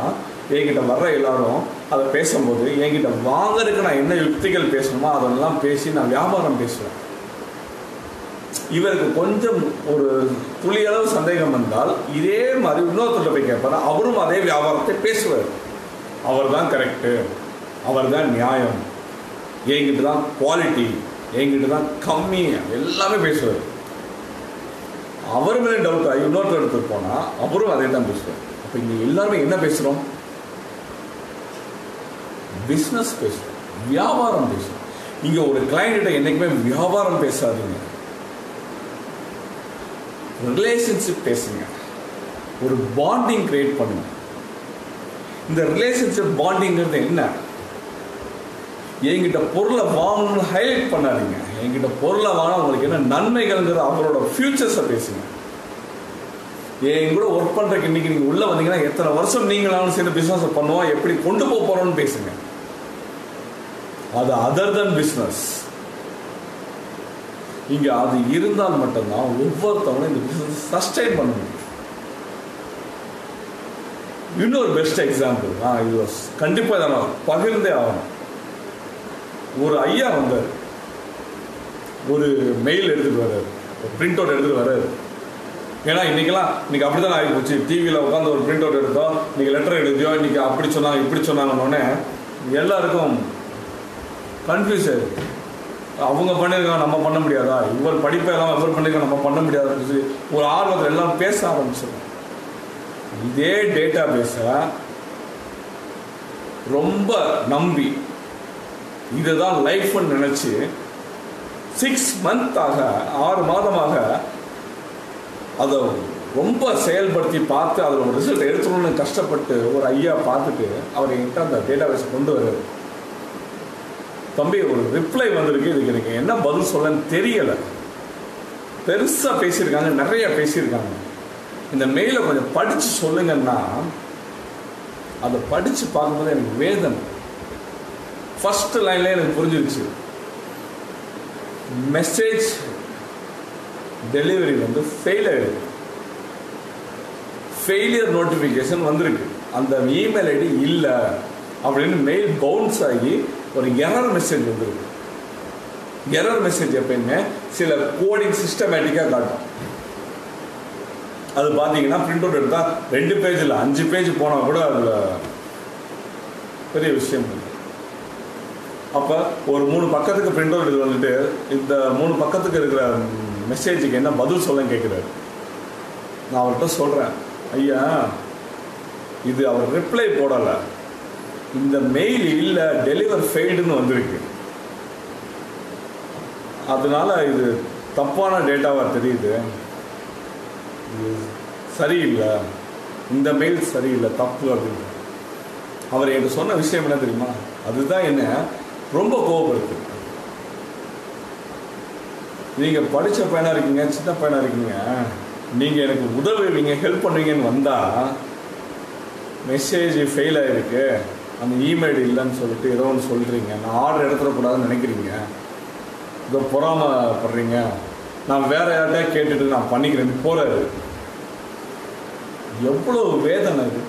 [SPEAKER 1] என்கிட்ட வர்ற எல்லாரும் அதை பேசும்போது என்கிட்ட வாங்குறதுக்கு நான் என்ன யுக்திகள் பேசணுமோ அதெல்லாம் பேசி நான் வியாபாரம் பேசுவேன். இவருக்கு கொஞ்சம் ஒரு துளியளவு சந்தேகம் வந்தால் இதே மாதிரி இன்னொருத்தர் போய் கேட்பார் அவரும் அதே வியாபாரத்தை பேசுவார். அவர் தான் கரெக்டு அவர் தான் நியாயம் என்கிட்ட தான் குவாலிட்டி என்கிட்ட தான் கம்மி எல்லாமே பேசுவார். அவர் மேலே டவுட் ஆகி இன்னொருத்தர் எடுத்துட்டு போனால் அவரும் அதே தான் பேசுவார். அப்போ இங்கே எல்லாருமே என்ன பேசுகிறோம் பிஸ்னஸ் பேசுகிறோம் வியாபாரம் பேசுகிறோம் நீங்கள் ஒரு கிளைண்ட்ட என்றைக்குமே வியாபாரம் பேசாதீங்க. ரிலேஷன்ஷிப் பேசுங்க. ஒரு பாண்டிங் கிரியேட் பண்ணுங்க. இந்த ரிலேஷன்ஷிப் பாண்டிங்கிறது என்ன? என்கிட்ட பொருளை வாங்கணும்னு ஹைலைட் பண்ணாதீங்க. என்கிட்ட பொருளை வாங்க உங்களுக்கு என்ன நன்மைகள்ங்கிற அவங்களோட ஃபியூச்சர்ஸை பேசுங்க. என் கூட ஒர்க் பண்ணுறக்கு இன்னைக்கு நீங்கள் உள்ளே வந்தீங்கன்னா எத்தனை வருஷம் நீங்களாலும் சேர்ந்து பிஸ்னஸ் பண்ணுவோம் எப்படி கொண்டு போக போகிறோம்னு பேசுங்க. அது அதர் தன் பிஸ்னஸ் இங்கே அது இருந்தால் மட்டும்தான் ஒவ்வொருத்தவங்களும் இந்த பிஸ்னஸ் சஸ்டைன் பண்ண முடியும். இன்னொரு பெஸ்ட் எக்ஸாம்பிள் ஆ இது கண்டிப்பாக தான் பகிர்ந்தே ஆகணும். ஒரு ஐயா வந்தார். ஒரு மெயில் எடுத்துகிட்டு வர்றாரு. ஒரு பிரிண்ட் அவுட் எடுத்துகிட்டு வர்றாரு. ஏன்னா இன்றைக்கெல்லாம் இன்றைக்கி அப்படி தான் ஆகி போச்சு. டிவியில் உட்காந்து ஒரு பிரிண்ட் அவுட் எடுத்தோம். இன்றைக்கி லெட்டர் எழுதியோ இன்னைக்கு அப்படி சொன்னாங்க இப்படி சொன்னாங்கன்னொடனே எல்லாருக்கும் கன்ஃபியூஸ் ஆயிருக்கு அவங்க பண்ணியிருக்காங்க நம்ம பண்ண முடியாதா? இவர் படிப்பை எல்லாம் இவர் பண்ணியிருக்காங்க நம்ம பண்ண முடியாதுன்னு சொல்லி ஒரு ஆர்வத்தில் எல்லாம் பேச ஆரம்பிச்சிடும் இதே டேட்டா பேஸை ரொம்ப நம்பி இதுதான் லைஃப்னு நினச்சி சிக்ஸ் மந்த்தாக ஆறு மாதமாக அதை ரொம்ப செயல்படுத்தி பார்த்து அதில் ஒரு ரிசல்ட் எடுத்துணும்னு கஷ்டப்பட்டு ஒரு ஐயா பார்த்துட்டு அவர் என்கிட்ட அந்த டேட்டாபேஸ் கொண்டு வர்றாரு. தம்பி ஒரு ரிப்ளை வந்திருக்கு. இதுக்கு எனக்கு என்ன பதில் சொல்லன்னு தெரியலை. பெருசாக பேசியிருக்காங்க நிறைய பேசியிருக்காங்க. இந்த மெயிலை கொஞ்சம் படித்து சொல்லுங்கன்னா அதை படித்து பார்க்கும்போது எனக்கு வேதனை. ஃபஸ்ட்டு லைனில் எனக்கு புரிஞ்சிருச்சு. மெசேஜ் டெலிவரி வந்து ஃபெயில் ஆயிடுது ஃபெயிலியர் நோட்டிஃபிகேஷன் வந்திருக்கு. அந்த இமெயில் ஐடி இல்லை அப்படின்னு மெயில் பவுன்ஸ் ஆகி ஒரு எரர் மெசேஜ் வந்துருக்கு. எரர் மெசேஜ் எப்பயுமே சில கோடிங் சிஸ்டமேட்டிக்காக காட்டும். அது பார்த்தீங்கன்னா பிரிண்ட் அவுட் எடுத்தால் ரெண்டு பேஜ் இல்லை அஞ்சு பேஜ் போனால் கூட அதில் பெரிய விஷயம் இல்லை. அப்போ ஒரு மூணு பக்கத்துக்கு பிரிண்ட் அவுட் இது வந்துட்டு இந்த மூணு பக்கத்துக்கு இருக்கிற மெசேஜுக்கு என்ன பதில் சொல்ல கேட்குறாரு. நான் அவர்கிட்ட சொல்கிறேன் ஐயா இது அவர் ரிப்ளை போடலை. இந்த மெயில் இல்லை டெலிவர் ஃபெயில்டுன்னு வந்திருக்கு. அதனால இது தப்பான டேட்டாவாக தெரியுது. சரியில்லை. இந்த மெயில் சரியில்லை தப்பு அப்படின்னு அவர் எனக்கு சொன்ன விஷயம் என்ன தெரியுமா? அதுதான் என்ன? ரொம்ப கோவப்படுத்து நீங்கள் படித்த பையனாக இருக்கீங்க சின்ன பையனாக இருக்கீங்க நீங்கள் எனக்கு உதவுவீங்க ஹெல்ப் பண்ணுவீங்கன்னு வந்தால் மெசேஜ் ஃபெயில் ஆகிருக்கு அந்த இமெயில் இல்லைன்னு சொல்லிட்டு ஏதோ ஒன்று சொல்கிறீங்க நான் ஆர்டர் எடுத்துடக்கூடாதுன்னு நினைக்கிறீங்க. இதோ பொறாமப்படுறீங்க. நான் வேற யார்கிட்டயா கேட்டுட்டு நான் பண்ணிக்கிறேன் போகிறாரு எவ்வளோ வேதனை இது.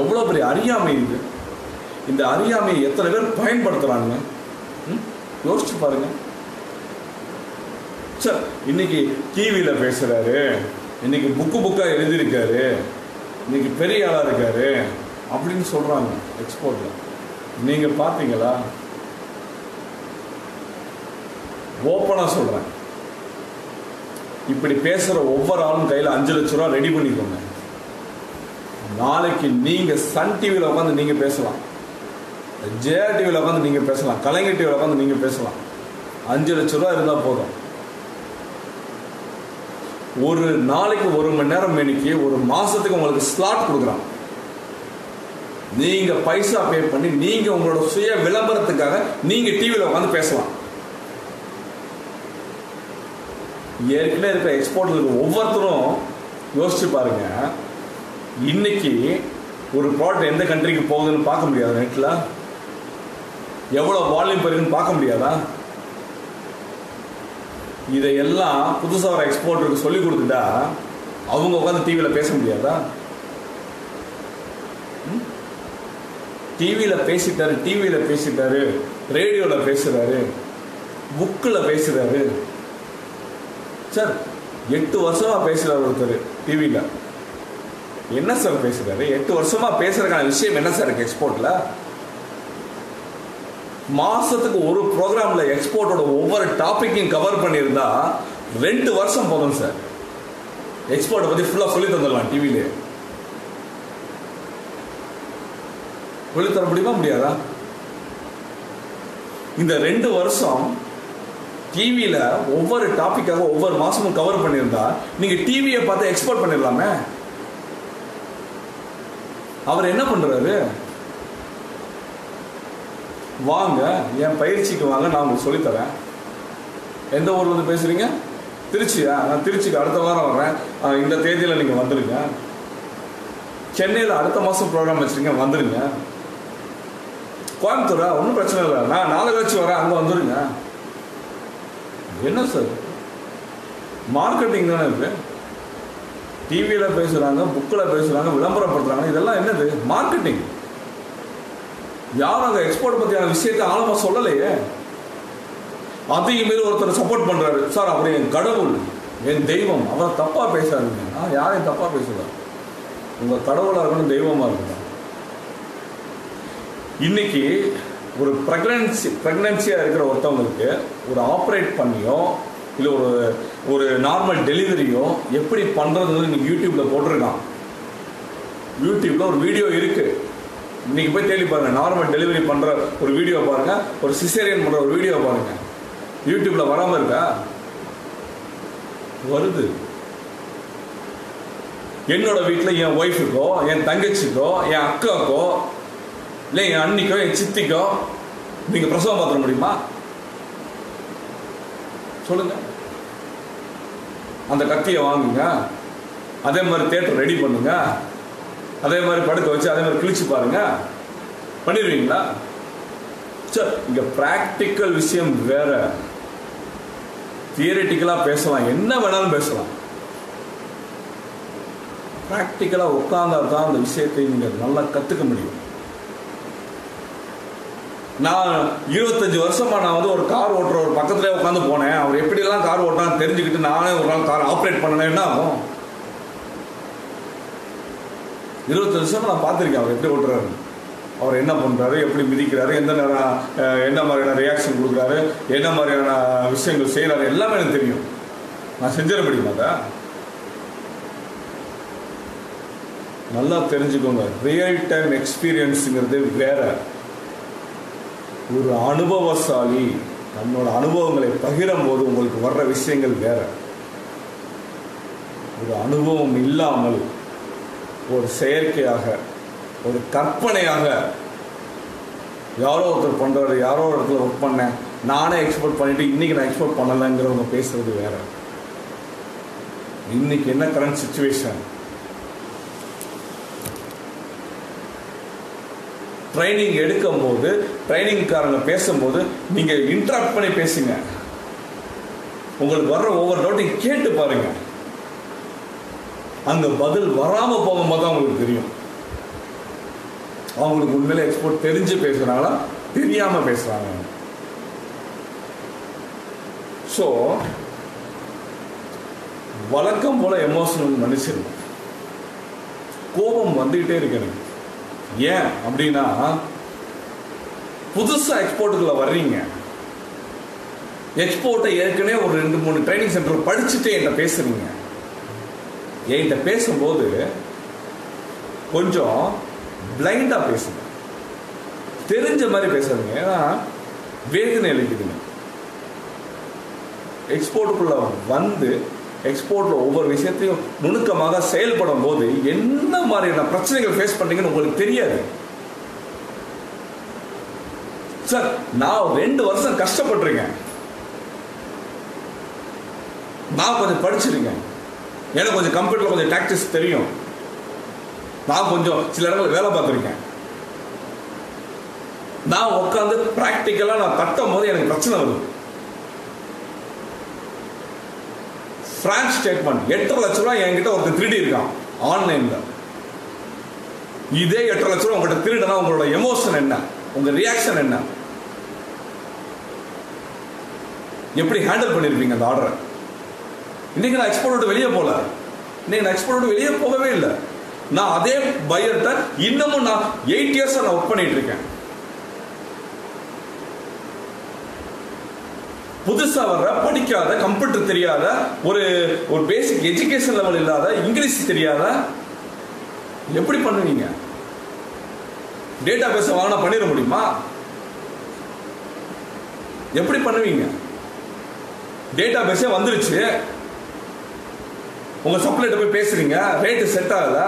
[SPEAKER 1] எவ்வளோ பெரிய அறியாமை இது. இந்த அறியாமையை எத்தனை பேர் பயன்படுத்துகிறாங்க ம்? யோசிச்சு பாருங்க. சார் இன்னைக்கு டிவியில் பேசுகிறாரு இன்னைக்கு புக்கு புக்காக எழுதியிருக்காரு இன்னைக்கு பெரிய ஆளாக இருக்காரு அப்படின்னு சொல்கிறாங்க எக்ஸ்போர்ட்டில் நீங்கள் பார்த்தீங்களா ஓப்பனாக சொல்கிறேன் இப்படி பேசுகிற ஒவ்வொரு ஆளும் கையில் அஞ்சு லட்ச ரூபா ரெடி பண்ணிக்கோங்க. நாளைக்கு நீங்கள் சன் டிவியில் உட்காந்து நீங்கள் பேசலாம். ஜேஆர் டிவியில் உட்காந்து நீங்கள் பேசலாம். கலைஞர் டிவியில் உட்காந்து நீங்கள் பேசலாம். அஞ்சு லட்ச ரூபா இருந்தால் போதும். ஒரு நாளைக்கு ஒரு மணி நேரம் மேனிக்கு ஒரு மாதத்துக்கு உங்களுக்கு ஸ்லாட் கொடுக்குறான். நீங்கள் பைசா பே பண்ணி நீங்கள் உங்களோட சுய விளம்பரத்துக்காக நீங்கள் டிவியில் உட்காந்து பேசலாம். ஏற்கனவே இருக்கிற எக்ஸ்போர்ட்ல இருக்க ஒவ்வொருத்தரும் யோசிச்சு பாருங்க. இன்னைக்கு ஒரு ப்ராடக்ட் எந்த கண்ட்ரிக்கு போகுதுன்னு பார்க்க முடியாது நெட்டில் எவ்வளோ வால்யூம் போயிருக்குன்னு பார்க்க முடியாதா? இதையெல்லாம் புதுசாக வர எக்ஸ்போர்ட்டருக்கு சொல்லி கொடுத்துட்டா அவங்க உட்காந்து டிவியில் பேச முடியாதா? டிவியில் பேசிட்டாரு டிவியில் பேசிட்டாரு ரேடியோவில் பேசுகிறாரு புக்கில் பேசுகிறாரு சார் எட்டு வருஷமாக பேசுகிறார் ஒருத்தர் டிவியில் என்ன சார் பேசுகிறாரு எட்டு வருஷமாக பேசுறதுக்கான விஷயம் என்ன சார் இருக்குது எக்ஸ்போர்ட்டில் மாசத்துக்கு ஒரு ப்ரோக்ராம்ல எக்ஸ்போர்ட்டோட ஒவ்வொரு டாப்பிக்கையும் கவர் பண்ணியிருந்தா ரெண்டு வருஷம் போதும் சார் எக்ஸ்போர்ட்டை பத்தி ஃபுல்லா சொல்லி தந்துடலாம் டிவிலே சொல்லி தர முடியுமா முடியாதா? இந்த ரெண்டு வருஷம் டிவியில ஒவ்வொரு டாப்பிக்காக ஒவ்வொரு மாசமும் கவர் பண்ணியிருந்தா நீங்க டிவியை பார்த்து எக்ஸ்போர்ட் பண்ணிடலாமே? அவர் என்ன பண்றாரு? வாங்க என் பயிற்சிக்கு வாங்க நான் உங்களுக்கு சொல்லித்தரேன். எந்த ஊரில் இருந்து பேசுகிறீங்க திருச்சியா? நான் திருச்சிக்கு அடுத்த வாரம் வர்றேன். இந்த தேதியில் நீங்கள் வந்துடுங்க சென்னையில் அடுத்த மாதம் ப்ரோக்ராம் வச்சுருங்க வந்துடுங்க கோயம்புத்தூரா? ஒன்றும் பிரச்சனை இல்லை. நான் நாளை கழிச்சு வரேன் அங்கே வந்துடுங்க என்ன சார்? மார்க்கெட்டிங் தானே இருக்கு டிவியில் பேசுகிறாங்க புக்கில் பேசுகிறாங்க விளம்பரப்படுத்துகிறாங்க இதெல்லாம் என்னது? மார்க்கெட்டிங் யாரும் அந்த எக்ஸ்போர்ட் பற்றியான விஷயத்தை ஆழமாக சொல்லலையே. அதையும் மீறி ஒருத்தர் சப்போர்ட் பண்ணுறாரு சார் அவர் என் கடவுள் என் தெய்வம். அவரை தப்பாக பேசாதீங்க. ஆ யாரையும் தப்பாக பேசல. உங்கள் கடவுளாக இருக்கணும் தெய்வமாக இருக்கணும். இன்னைக்கு ஒரு ப்ரெக்னன்சி ப்ரெக்னன்சியாக இருக்கிற ஒருத்தவங்களுக்கு ஒரு ஆப்ரேட் பண்ணியோ இல்லை ஒரு ஒரு நார்மல் டெலிவரியோ எப்படி பண்ணுறதுன்னு இன்னைக்கு யூடியூப்பில் போட்டிருக்கான். யூடியூப்பில் ஒரு வீடியோ இருக்குது இன்னைக்கு போய் தேடி பாருங்க. நார்மல் டெலிவரி பண்ற ஒரு வீடியோ பாருங்க. ஒரு சிசேரியன் பண்ற ஒரு வீடியோ பாருங்க. யூடியூப்ல வராம இருக்கா? வருது. என்னோட வீட்டில் என் ஒய்ஃபுக்கோ என் தங்கச்சிக்கோ என் அக்காக்கோ இல்லை என் அண்ணிக்கோ என் சித்திக்கோ நீங்கள் பிரசவம் பார்த்துட முடியுமா? சொல்லுங்க. அந்த கத்தியை வாங்குங்க. அதே மாதிரி தேட்டர் ரெடி பண்ணுங்க. அதே மாதிரி படுக்க வச்சு அதே மாதிரி கிழிச்சு பாருங்க. பண்ணிடுவீங்களா? சார் இங்க ப்ராக்டிக்கல் விஷயம் வேற. தியரிட்டிக்கலா பேசலாம். என்ன வேணாலும் பேசலாம். ப்ராக்டிக்கலாக உட்கார்ந்தா தான் அந்த விஷயத்தை நீங்க நல்லா கத்துக்க முடியும். நான் இருபத்தஞ்சு வருஷமா நான் வந்து ஒரு கார் ஓட்டுற ஒரு பக்கத்துல உட்காந்து போனேன். அவர் எப்படியெல்லாம் கார் ஓட்டுறான்னு தெரிஞ்சுக்கிட்டு நானே ஒரு நாள் கார் ஆப்ரேட் பண்ணனே என்ன ஆகும்? இருபத்தஞ்சு வருஷமா நான் பார்த்துருக்கேன் அவர் எப்படி ஓட்டுறாரு அவர் என்ன பண்ணுறாரு எப்படி மிதிக்கிறாரு எந்த நேரம் என்ன மாதிரியான ரியாக்ஷன் கொடுக்குறாரு என்ன மாதிரியான விஷயங்கள் செய்கிறாரு எல்லாமே எனக்கு தெரியும். நான் செஞ்சிட முடியுமா அதை? நல்லா தெரிஞ்சுக்கோங்க. ரியல் டைம் எக்ஸ்பீரியன்ஸுங்கிறது வேற. ஒரு அனுபவசாலி நம்மளோட அனுபவங்களை பகிரும் போது உங்களுக்கு வர்ற விஷயங்கள் வேற. ஒரு அனுபவம் இல்லாமல் ஒரு செயற்கையாக ஒரு கற்பனையாக யாரோ ஒருத்தர் பண்ணுறாரு யாரோ ஒரு இடத்துல ஒர்க் பண்ணேன் நானே எக்ஸ்போர்ட் பண்ணிவிட்டு இன்றைக்கி நான் எக்ஸ்போர்ட் பண்ணலைங்கிறவங்க பேசுறது வேறு. இன்றைக்கி என்ன கரண்ட் சுச்சுவேஷன் ட்ரைனிங் எடுக்கும் போது ட்ரைனிங்காரங்க பேசும்போது நீங்கள் இன்ட்ராக்ட் பண்ணி பேசுங்க. உங்களுக்கு வர்ற ஒவ்வொரு டவுட்டையும் கேட்டு பாருங்கள் அந்த பதில் வராமல் போகும்போது தான் அவங்களுக்கு தெரியும். அவங்களுக்கு உண்மையில எக்ஸ்போர்ட் தெரிஞ்சு பேசுகிறாங்களா தெரியாமல் பேசுகிறாங்க ஸோ வழக்கம் போல எமோஷனல் மனுஷன். கோபம் வந்துகிட்டே இருக்கு எனக்கு. ஏன் அப்படின்னா புதுசாக எக்ஸ்போர்ட்டுக்குள்ள வர்றீங்க. எக்ஸ்போர்ட்டை ஏற்கனவே ஒரு ரெண்டு மூணு ட்ரைனிங் சென்டர் படிச்சுட்டு என்கிட்ட பேசுறீங்க. என்கிட்ட பேசும்போது கொஞ்சம் பிளைண்டாக பேசுங்க. தெரிஞ்ச மாதிரி பேசாதீங்க. ஏன்னா வேதனை அளிக்குதுங்க. எக்ஸ்போர்ட்டுக்குள்ள வந்து எக்ஸ்போர்ட்டில் ஒவ்வொரு விஷயத்தையும் நுணுக்கமாக செயல்படும் போது என்ன மாதிரியான பிரச்சனைகள் ஃபேஸ் பண்ணுறீங்கன்னு உங்களுக்கு தெரியாது. சார் நான் ரெண்டு வருஷம் கஷ்டப்பட்டிருக்கேன். நான் கொஞ்சம் படிச்சிருக்கேன். எனக்கு கொஞ்சம் கம்ப்யூட்டர் கொஞ்சம் டாக்டிஸ் தெரியும். நான் கொஞ்சம் சில இடங்களில் வேலை பார்த்துருக்கேன். நான் உட்காந்து ப்ராக்டிக்கலாக நான் தட்டும் போது எனக்கு பிரச்சனை வருது. பிரான்ச் ஸ்டேட்மெண்ட் எட்டரை லட்ச ரூபா என்கிட்ட ஒருத்தர் திருடி இருக்கான் ஆன்லைனில் இதே எட்டரை லட்ச ரூபா உங்கள்கிட்ட திருடனா உங்களோட எமோஷன் என்ன? உங்கள் ரியாக்ஷன் என்ன? எப்படி ஹேண்டில் பண்ணியிருப்பீங்க அந்த ஆர்டரை இன்னைக்கு நான் எக்ஸ்போர்ட் விட்டு வெளியே போல. இன்னைக்கு நான் எக்ஸ்போர்ட் விட்டு வெளியே போகவே இல்லை. நான் அதே பையர்கிட்ட இன்னமும் நான் எயிட் இயர்ஸாக நான் ஒர்க் பண்ணிட்டு இருக்கேன். புதுசாக வர்ற படிக்காத கம்ப்யூட்டர் தெரியாத ஒரு ஒரு பேசிக் எஜுகேஷன் லெவல் இல்லாத இங்கிலீஷ் தெரியாத எப்படி பண்ணுவீங்க? டேட்டா பேஸை வாங்கினா பண்ணிட முடியுமா? எப்படி பண்ணுவீங்க? டேட்டா பேஸே வந்துருச்சு. உங்க சப்ளைட்ட போய் பேசுறீங்க ரேட்டு செட் ஆகல.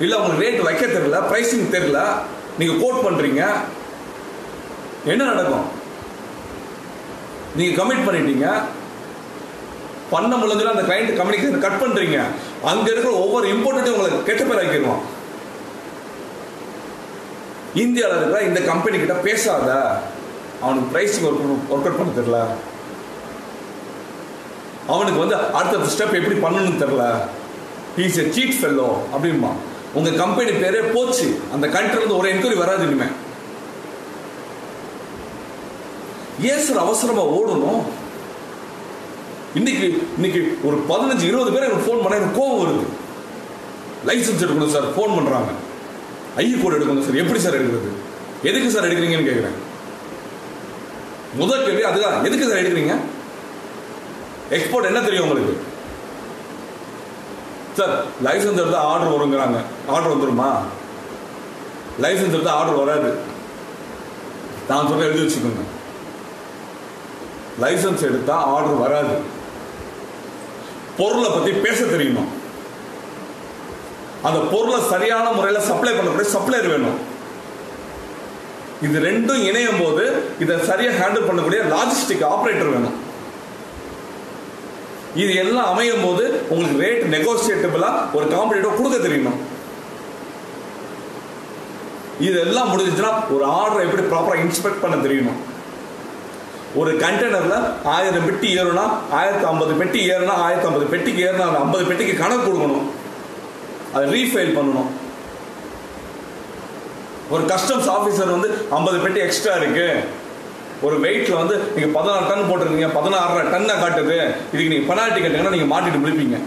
[SPEAKER 1] இல்ல உங்களுக்கு ரேட் வைக்க தெரியல பிரைசிங் தெரியல நீங்க கோட் பண்றீங்க. என்ன நடக்கும்? நீங்க கமிட் பண்ணிட்டீங்க. பண்ண முடிஞ்சல அந்த கிளைண்ட் கம்யூனிகேஷன் கட் பண்றீங்க. அங்க இருக்கிற ஒவ்வொரு இம்போர்ட்டையும் உங்களுக்கு கெட்ட பேர் ஆக்கிடுவான் இந்தியாவில் இருக்கிற இந்த கம்பெனி கிட்ட பேசாத. அவனுக்கு ப்ரைஸிங் ஒர்க் ஒர்க் அவுட் பண்ண தெரியல. அவனுக்கு வந்து அடுத்த ஸ்டெப் எப்படி பண்ணணும்னு தெரில ஹீஸ் எ சீட் ஃபெல்லோ அப்படிமா உங்கள் கம்பெனி பேரே போச்சு. அந்த கண்ட்ரிலேருந்து ஒரு என்கொயரி வராது இனிமே. ஏன் சார் ஓடணும்? இன்னைக்கு இன்னைக்கு ஒரு பதினஞ்சு இருபது பேர் எனக்கு ஃபோன் பண்ண எனக்கு கோவம் வருது. லைசன்ஸ் எடுக்கணும் சார் ஃபோன் பண்ணுறாங்க ஐ கோடு எடுக்கணும் சார் எப்படி சார் எடுக்கிறது? எதுக்கு சார் எடுக்கிறீங்கன்னு கேட்குறேன் முதல் கேள்வி அதுதான். எதுக்கு சார் எடுக்கிறீங்க? எக்ஸ்போர்ட் என்ன தெரியும் உங்களுக்கு? சார் லைசன்ஸ் எடுத்தால் ஆர்டர் வருங்கிறாங்க. ஆர்டர் வந்துருமா? லைசன்ஸ் எடுத்தால் ஆர்டர் வராது. நான் சொல்ல எழுதி வச்சுக்கோங்க. லைசன்ஸ் எடுத்தால் ஆர்டர் வராது. பொருளை பற்றி பேச தெரியணும் அந்த பொருளை சரியான முறையில் சப்ளை பண்ணக்கூடிய சப்ளையர் வேணும். இது ரெண்டும் இணையும் போது இதை சரியாக ஹேண்டில் பண்ணக்கூடிய லாஜிஸ்டிக் ஆப்ரேட்டர் வேணும். இது எல்லாம் அமையும் போது உங்களுக்கு ரேட் நெகோசியேட்டபிளா ஒரு காம்படிட்டிவ் கொடுக்க தெரியணும் இதெல்லாம் முடிஞ்சிச்சுன்னா ஒரு ஆர்டரை எப்படி ப்ராப்பரா இன்ஸ்பெக்ட் பண்ண தெரியணும் ஒரு கண்டெய்னர்ல ஆயிரம் பெட்டி ஏறுனா ஆயிரத்தி ஐம்பது பெட்டி ஏறுனா ஆயிரத்தி ஐம்பது பெட்டிக்கு ஏறுனா அந்த ஐம்பது பெட்டிக்கு கணக்கு கொடுக்கணும். அதை ரீஃபைல் பண்ணணும். ஒரு கஸ்டம்ஸ் ஆஃபீஸர் வந்து ஐம்பது பெட்டி எக்ஸ்ட்ரா இருக்குது ஒரு வெயிட்ல வந்து நீங்க பதினாறு டன் போட்டிருக்கீங்க பதினாறு டன்னை காட்டுது. இதுக்கு நீங்க பெனால்ட்டி கட்டுங்கன்னா நீங்க மாட்டிட்டு முடிப்பீங்க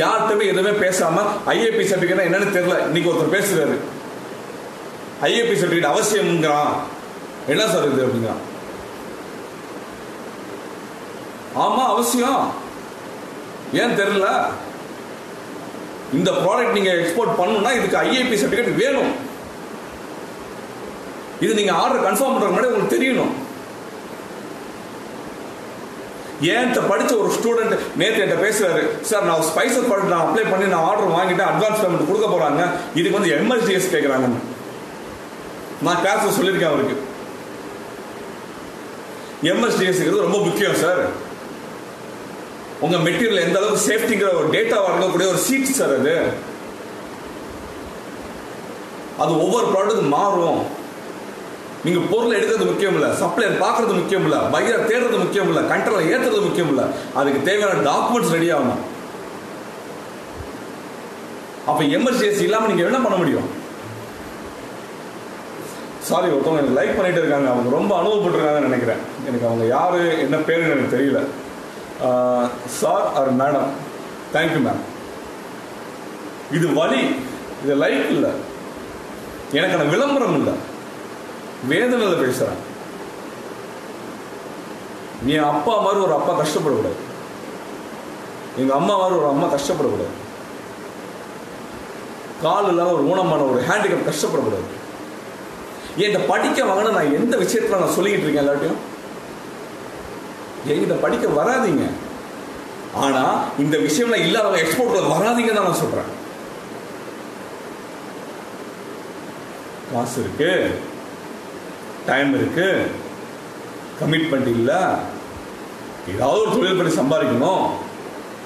[SPEAKER 1] யார்கிட்டமே எதுவுமே பேசாம ஐஏபி சர்டிஃபிகேட் என்னன்னு தெரியல. இன்னைக்கு ஒருத்தர் பேசுறாரு. ஐஏபி சர்டிஃபிகேட் அவசியம்ங்கிறான். என்ன சார் இது அப்படிங்கிறான். ஆமா அவசியம். ஏன் தெரியல? இந்த ப்ராடக்ட் நீங்க எக்ஸ்போர்ட் பண்ணணும்னா இதுக்கு ஐஏபி சர்டிஃபிகேட் வேணும். இது நீங்க ஆர்டர் கன்ஃபார்ம் பண்ற முன்னாடி உங்களுக்கு தெரியணும். ஏன் படிச்ச ஒரு ஸ்டூடெண்ட் நேற்று என்கிட்ட பேசுறாரு சார் நான் ஸ்பைசஸ் ப்ராடக்ட் நான் அப்ளை பண்ணி நான் ஆர்டர் வாங்கிட்டு அட்வான்ஸ் பேமெண்ட் கொடுக்க போறாங்க. இதுக்கு வந்து எம்எல்சிஎஸ் கேட்குறாங்க நான் கிளாஸ் சொல்லியிருக்கேன் அவருக்கு. எம்எஸ்டிஎஸ்ங்கிறது ரொம்ப முக்கியம் சார் உங்க மெட்டீரியல் எந்த அளவுக்கு சேஃப்டிங்கிற ஒரு டேட்டா வழங்கக்கூடிய ஒரு சீட் சார் அது. அது ஒவ்வொரு ப்ராடக்ட் மாறும். நீங்க பொருளை எடுக்கிறது முக்கியம் இல்ல சப்ளையர் பார்க்கறது முக்கியம் இல்ல பையர் தேடுறது முக்கியம் இல்ல கண்ட்ரோல ஏத்துறது முக்கியம் இல்ல அதுக்கு தேவையான டாக்குமெண்ட்ஸ் ரெடி ஆகணும். அப்ப எமர்ஜென்சி இல்லாம நீங்க என்ன பண்ண முடியும்? சாரி ஒருத்தவங்க எனக்கு லைக் பண்ணிட்டு இருக்காங்க. அவங்க ரொம்ப அனுபவப்பட்டிருக்காங்கன்னு நினைக்கிறேன். எனக்கு அவங்க யாரு என்ன பேருன்னு எனக்கு தெரியல. Sir or madam thank you ma'am இது வழி இது லைக் இல்லை. எனக்கான விளம்பரம் இல்லை. வேதனையில் பேசுகிறாங்க நீ அப்பா மாதிரி ஒரு அப்பா கஷ்டப்படக்கூடாது. எங்கள் அம்மா மாதிரி ஒரு அம்மா கஷ்டப்படக்கூடாது. கால் இல்லாத ஒரு ஊனமான ஒரு ஹேண்டிகேப் கஷ்டப்படக்கூடாது. என்கிட்ட படிக்க வாங்கின நான் எந்த விஷயத்தில் நான் சொல்லிக்கிட்டு இருக்கேன் எல்லாத்தையும் என்கிட்ட படிக்க வராதீங்க. ஆனால் இந்த விஷயம்ல இல்லாதவங்க எக்ஸ்போர்ட் வராதீங்க தான் நான் சொல்கிறேன் காசு இருக்கு. டைம் இருக்குது கமிட்மெண்ட் இல்லை. ஏதாவது ஒரு தொழில் பண்ணி சம்பாதிக்கணும்.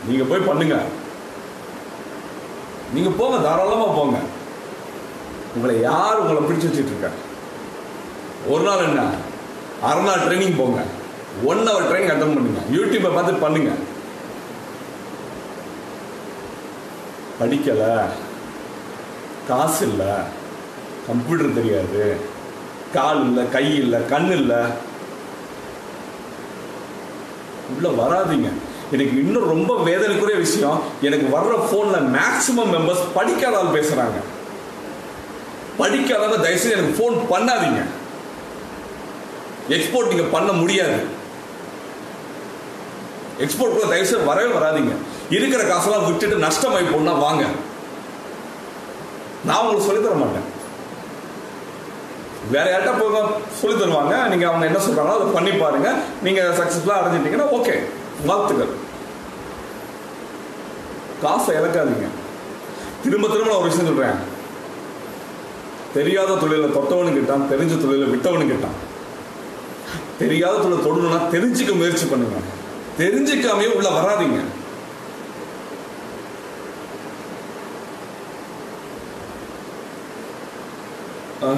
[SPEAKER 1] நீங்கள் போய் பண்ணுங்க. நீங்கள் போங்க தாராளமாக போங்க. உங்களை யார் உங்களை பிடிச்சி வச்சுட்டு ஒரு நாள் என்ன? அரை நாள் ட்ரைனிங் போங்க. ஒன் ஹவர் ட்ரைனிங் அட்டன் பண்ணுங்க. யூடியூப்பை பார்த்து பண்ணுங்க. படிக்கலை. காசு இல்லை. கம்ப்யூட்டர் தெரியாது. கால் இல்லை கை இல்லை கண் இல்லை. உள்ள வராதீங்க. எனக்கு இன்னும் ரொம்ப வேதனைக்குரிய விஷயம் எனக்கு வர்ற போன்ல மேக்சிமம் மெம்பர்ஸ் படிக்காத ஆள் பேசுறாங்க. படிக்காதவங்க தயவுசெய்து எனக்கு ஃபோன் பண்ணாதீங்க. எக்ஸ்போர்ட் நீங்க பண்ண முடியாது. எக்ஸ்போர்ட் கூட தயவுசெய்து வரவே வராதீங்க. இருக்கிற காசெல்லாம் விட்டுட்டு நஷ்டமாய் போனா வாங்க. நான் உங்களுக்கு சொல்லித் தர மாட்டேன். வேற யார்கிட்ட போக சொல்லி தருவாங்க. நீங்க அவங்க என்ன சொல்றாங்களோ அதை பண்ணி பாருங்க. நீங்க சக்சஸ்ஃபுல்லா அடைஞ்சிட்டீங்கன்னா ஓகே வாழ்த்துக்கள். காசை இழக்காதீங்க. திரும்ப திரும்ப நான் ஒரு விஷயம் சொல்றேன். தெரியாத தொழில தொட்டவனு கிட்டான் தெரிஞ்ச தொழில விட்டவனு கிட்டான். தெரியாத தொழில் தொடணும்னா தெரிஞ்சுக்க முயற்சி பண்ணுங்க. தெரிஞ்சுக்காமே உள்ள வராதீங்க.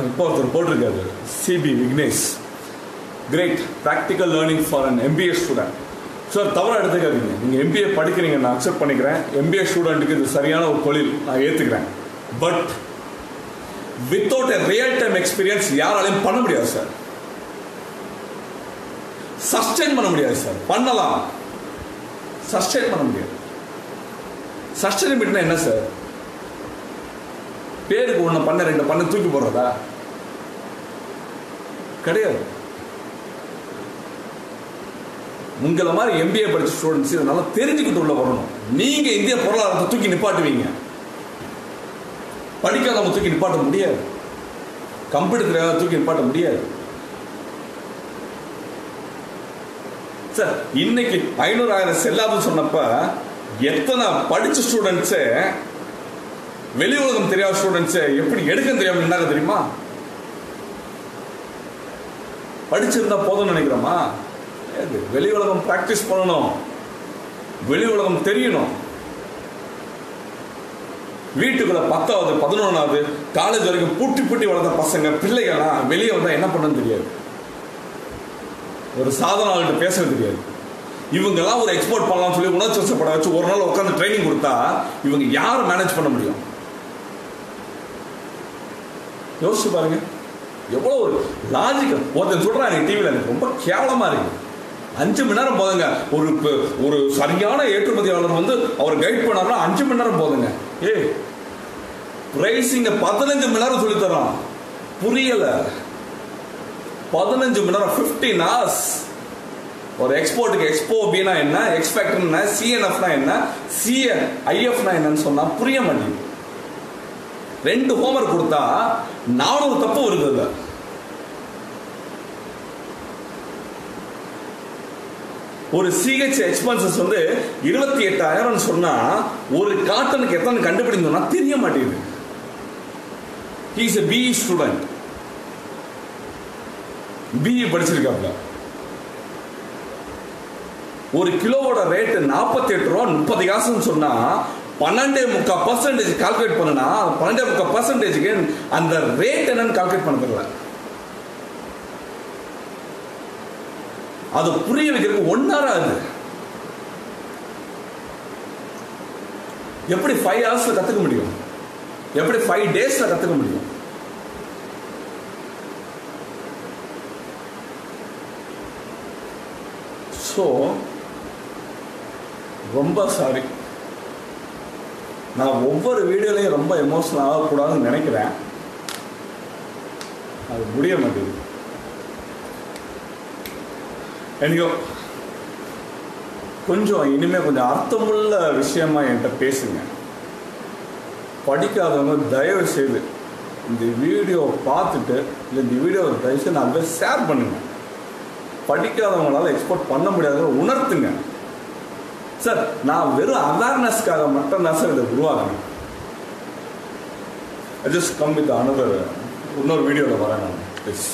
[SPEAKER 1] இப்போ ஒருத்தர் போட்டிருக்காரு. Sibi Vignesh great practical learning for an MBA student sir தவறாக எடுத்துக்காதீங்க. நீங்கள் எம்பிஏ படிக்கிறீங்க நான் அக்செப்ட் பண்ணிக்கிறேன். எம்பிஏ ஸ்டூடெண்ட்டுக்கு இது சரியான ஒரு தொழில். நான் ஏற்றுக்கிறேன் but without a real time experience யாராலையும் பண்ண முடியாது சார் சஸ்டெயின் பண்ண முடியாது சார் பண்ணலாம். சஸ்டெயின் பண்ண முடியாது. சஸ்டெயினபிலிட்டினா என்ன சார் பேருக்கு ஒன்று பண்ண ரெண்டு பண்ண தூக்கி போடுறதா? கிடையாது. உங்களை மாதிரி எம்பிஏ படிச்ச ஸ்டூடெண்ட்ஸ் இதை நல்லா தெரிஞ்சுக்கிட்டு உள்ள வரணும். நீங்க இந்திய பொருளாதாரத்தை தூக்கி நிப்பாட்டுவீங்க. படிக்காதவங்க தூக்கி நிப்பாட்ட முடியாது. கம்ப்யூட்டர் தெரியாத தூக்கி நிப்பாட்ட முடியாது. சார் இன்னைக்கு ஐநூறு ஆயிரம் செல்லாதுன்னு சொன்னப்ப எத்தனை படிச்ச ஸ்டூடெண்ட்ஸு வெளி உலகம் தெரியாத ஸ்டூடெண்ட்ஸை எப்படி எடுக்க தெரியாமல் நின்னாங்க தெரியுமா? படிச்சிருந்தா போதும்னு நினைக்கிறோமா? வெளி உலகம் ப்ராக்டிஸ் பண்ணணும். வெளி உலகம் தெரியணும். வீட்டுக்குள்ள பத்தாவது பதினொன்றாவது காலேஜ் வரைக்கும் பூட்டி பூட்டி வளர்ந்த பசங்க பிள்ளைகள்லாம் வெளியே வந்தால் என்ன பண்ணணும்னு தெரியாது. ஒரு சாதனாளர்கிட்ட பேசவே தெரியாது. இவங்கெல்லாம் ஒரு எக்ஸ்போர்ட் பண்ணலாம்னு சொல்லி உணர்ச்சி வசப்பட வச்சு ஒரு நாள் உட்காந்து ட்ரைனிங் கொடுத்தா இவங்க யார் மேனேஜ் பண்ண முடியும்? யோசிச்சு பாருங்க. எவ்வளோ ஒரு லாஜிக்கல் ஒருத்தன் எனக்கு டிவியில் எனக்கு ரொம்ப கேவலமாக இருக்கு. அஞ்சு மணி நேரம் போதுங்க. ஒரு ஒரு சரியான ஏற்றுமதியாளர் வந்து அவர் கைட் பண்ணார்னா அஞ்சு மணி நேரம் போதுங்க. ஏ பிரைசிங்க பதினஞ்சு மணி நேரம் சொல்லித்தரான். தரோம் புரியல. பதினஞ்சு மணி நேரம் ஃபிஃப்டீன் ஹவர்ஸ் ஒரு எக்ஸ்போர்ட்டுக்கு எக்ஸ்போ அப்படின்னா என்ன? எக்ஸ்பெக்டர்னா சிஎன்எஃப்னா என்ன? சிஎன் ஐஎஃப்னா என்னன்னு சொன்னால் புரிய மாட்டேங்குது. ரெண்டு ஹோம்ஒர்க் கொடுத்தா நானூறு தப்பு வருது ஒரு சிஹெச் எக்ஸ்பென்சஸ் வந்து இருபத்தி எட்டாயிரம் சொன்னா ஒரு காட்டனுக்கு எத்தனை கண்டுபிடிந்தோம்னா தெரிய மாட்டேங்குது. He's a BE student BE படிச்சிருக்காப்ல. ஒரு கிலோவோட ரேட்டு நாற்பத்தி எட்டு ரூபா முப்பது காசுன்னு சொன்னா பன்னெண்டே முக்கால் பர்சன்டேஜ் கால்குலேட் பண்ணுனா பன்னெண்டே முக்கால் பர்சன்டேஜுக்கு அந்த ரேட் என்னன்னு கால்குலேட் பண்ண தெரியல. அது புரிய வைக்கிறதுக்கு ஒன் ஹவர் ஆகுது எப்படி ஃபைவ் ஹவர்ஸில் கற்றுக்க முடியும்? எப்படி ஃபைவ் டேஸில் கற்றுக்க முடியும்? ஸோ ரொம்ப சாரி நான் ஒவ்வொரு வீடியோலையும் ரொம்ப எமோஷனல் ஆகக்கூடாதுன்னு நினைக்கிறேன். அது முடிய மாட்டேங்குது. எனக்கோ கொஞ்சம் இனிமேல் கொஞ்சம் அர்த்தமுள்ள விஷயமா என்கிட்ட பேசுங்க. படிக்காதவங்க தயவு செய்து இந்த வீடியோ பார்த்துட்டு இல்லை இந்த வீடியோ தயவு செய்து நான் ஷேர் பண்ணுங்க. படிக்காதவங்களால எக்ஸ்போர்ட் பண்ண முடியாத உணர்த்துங்க. சார் நான் வெறும் அவேர்னஸ்க்காக மட்டும் தான் சார் இதை உருவாக்குறேன் ஜஸ்ட் கம் வித் அனதர் இன்னொரு வீடியோவில் வரேன் நான் ப்ளீஸ்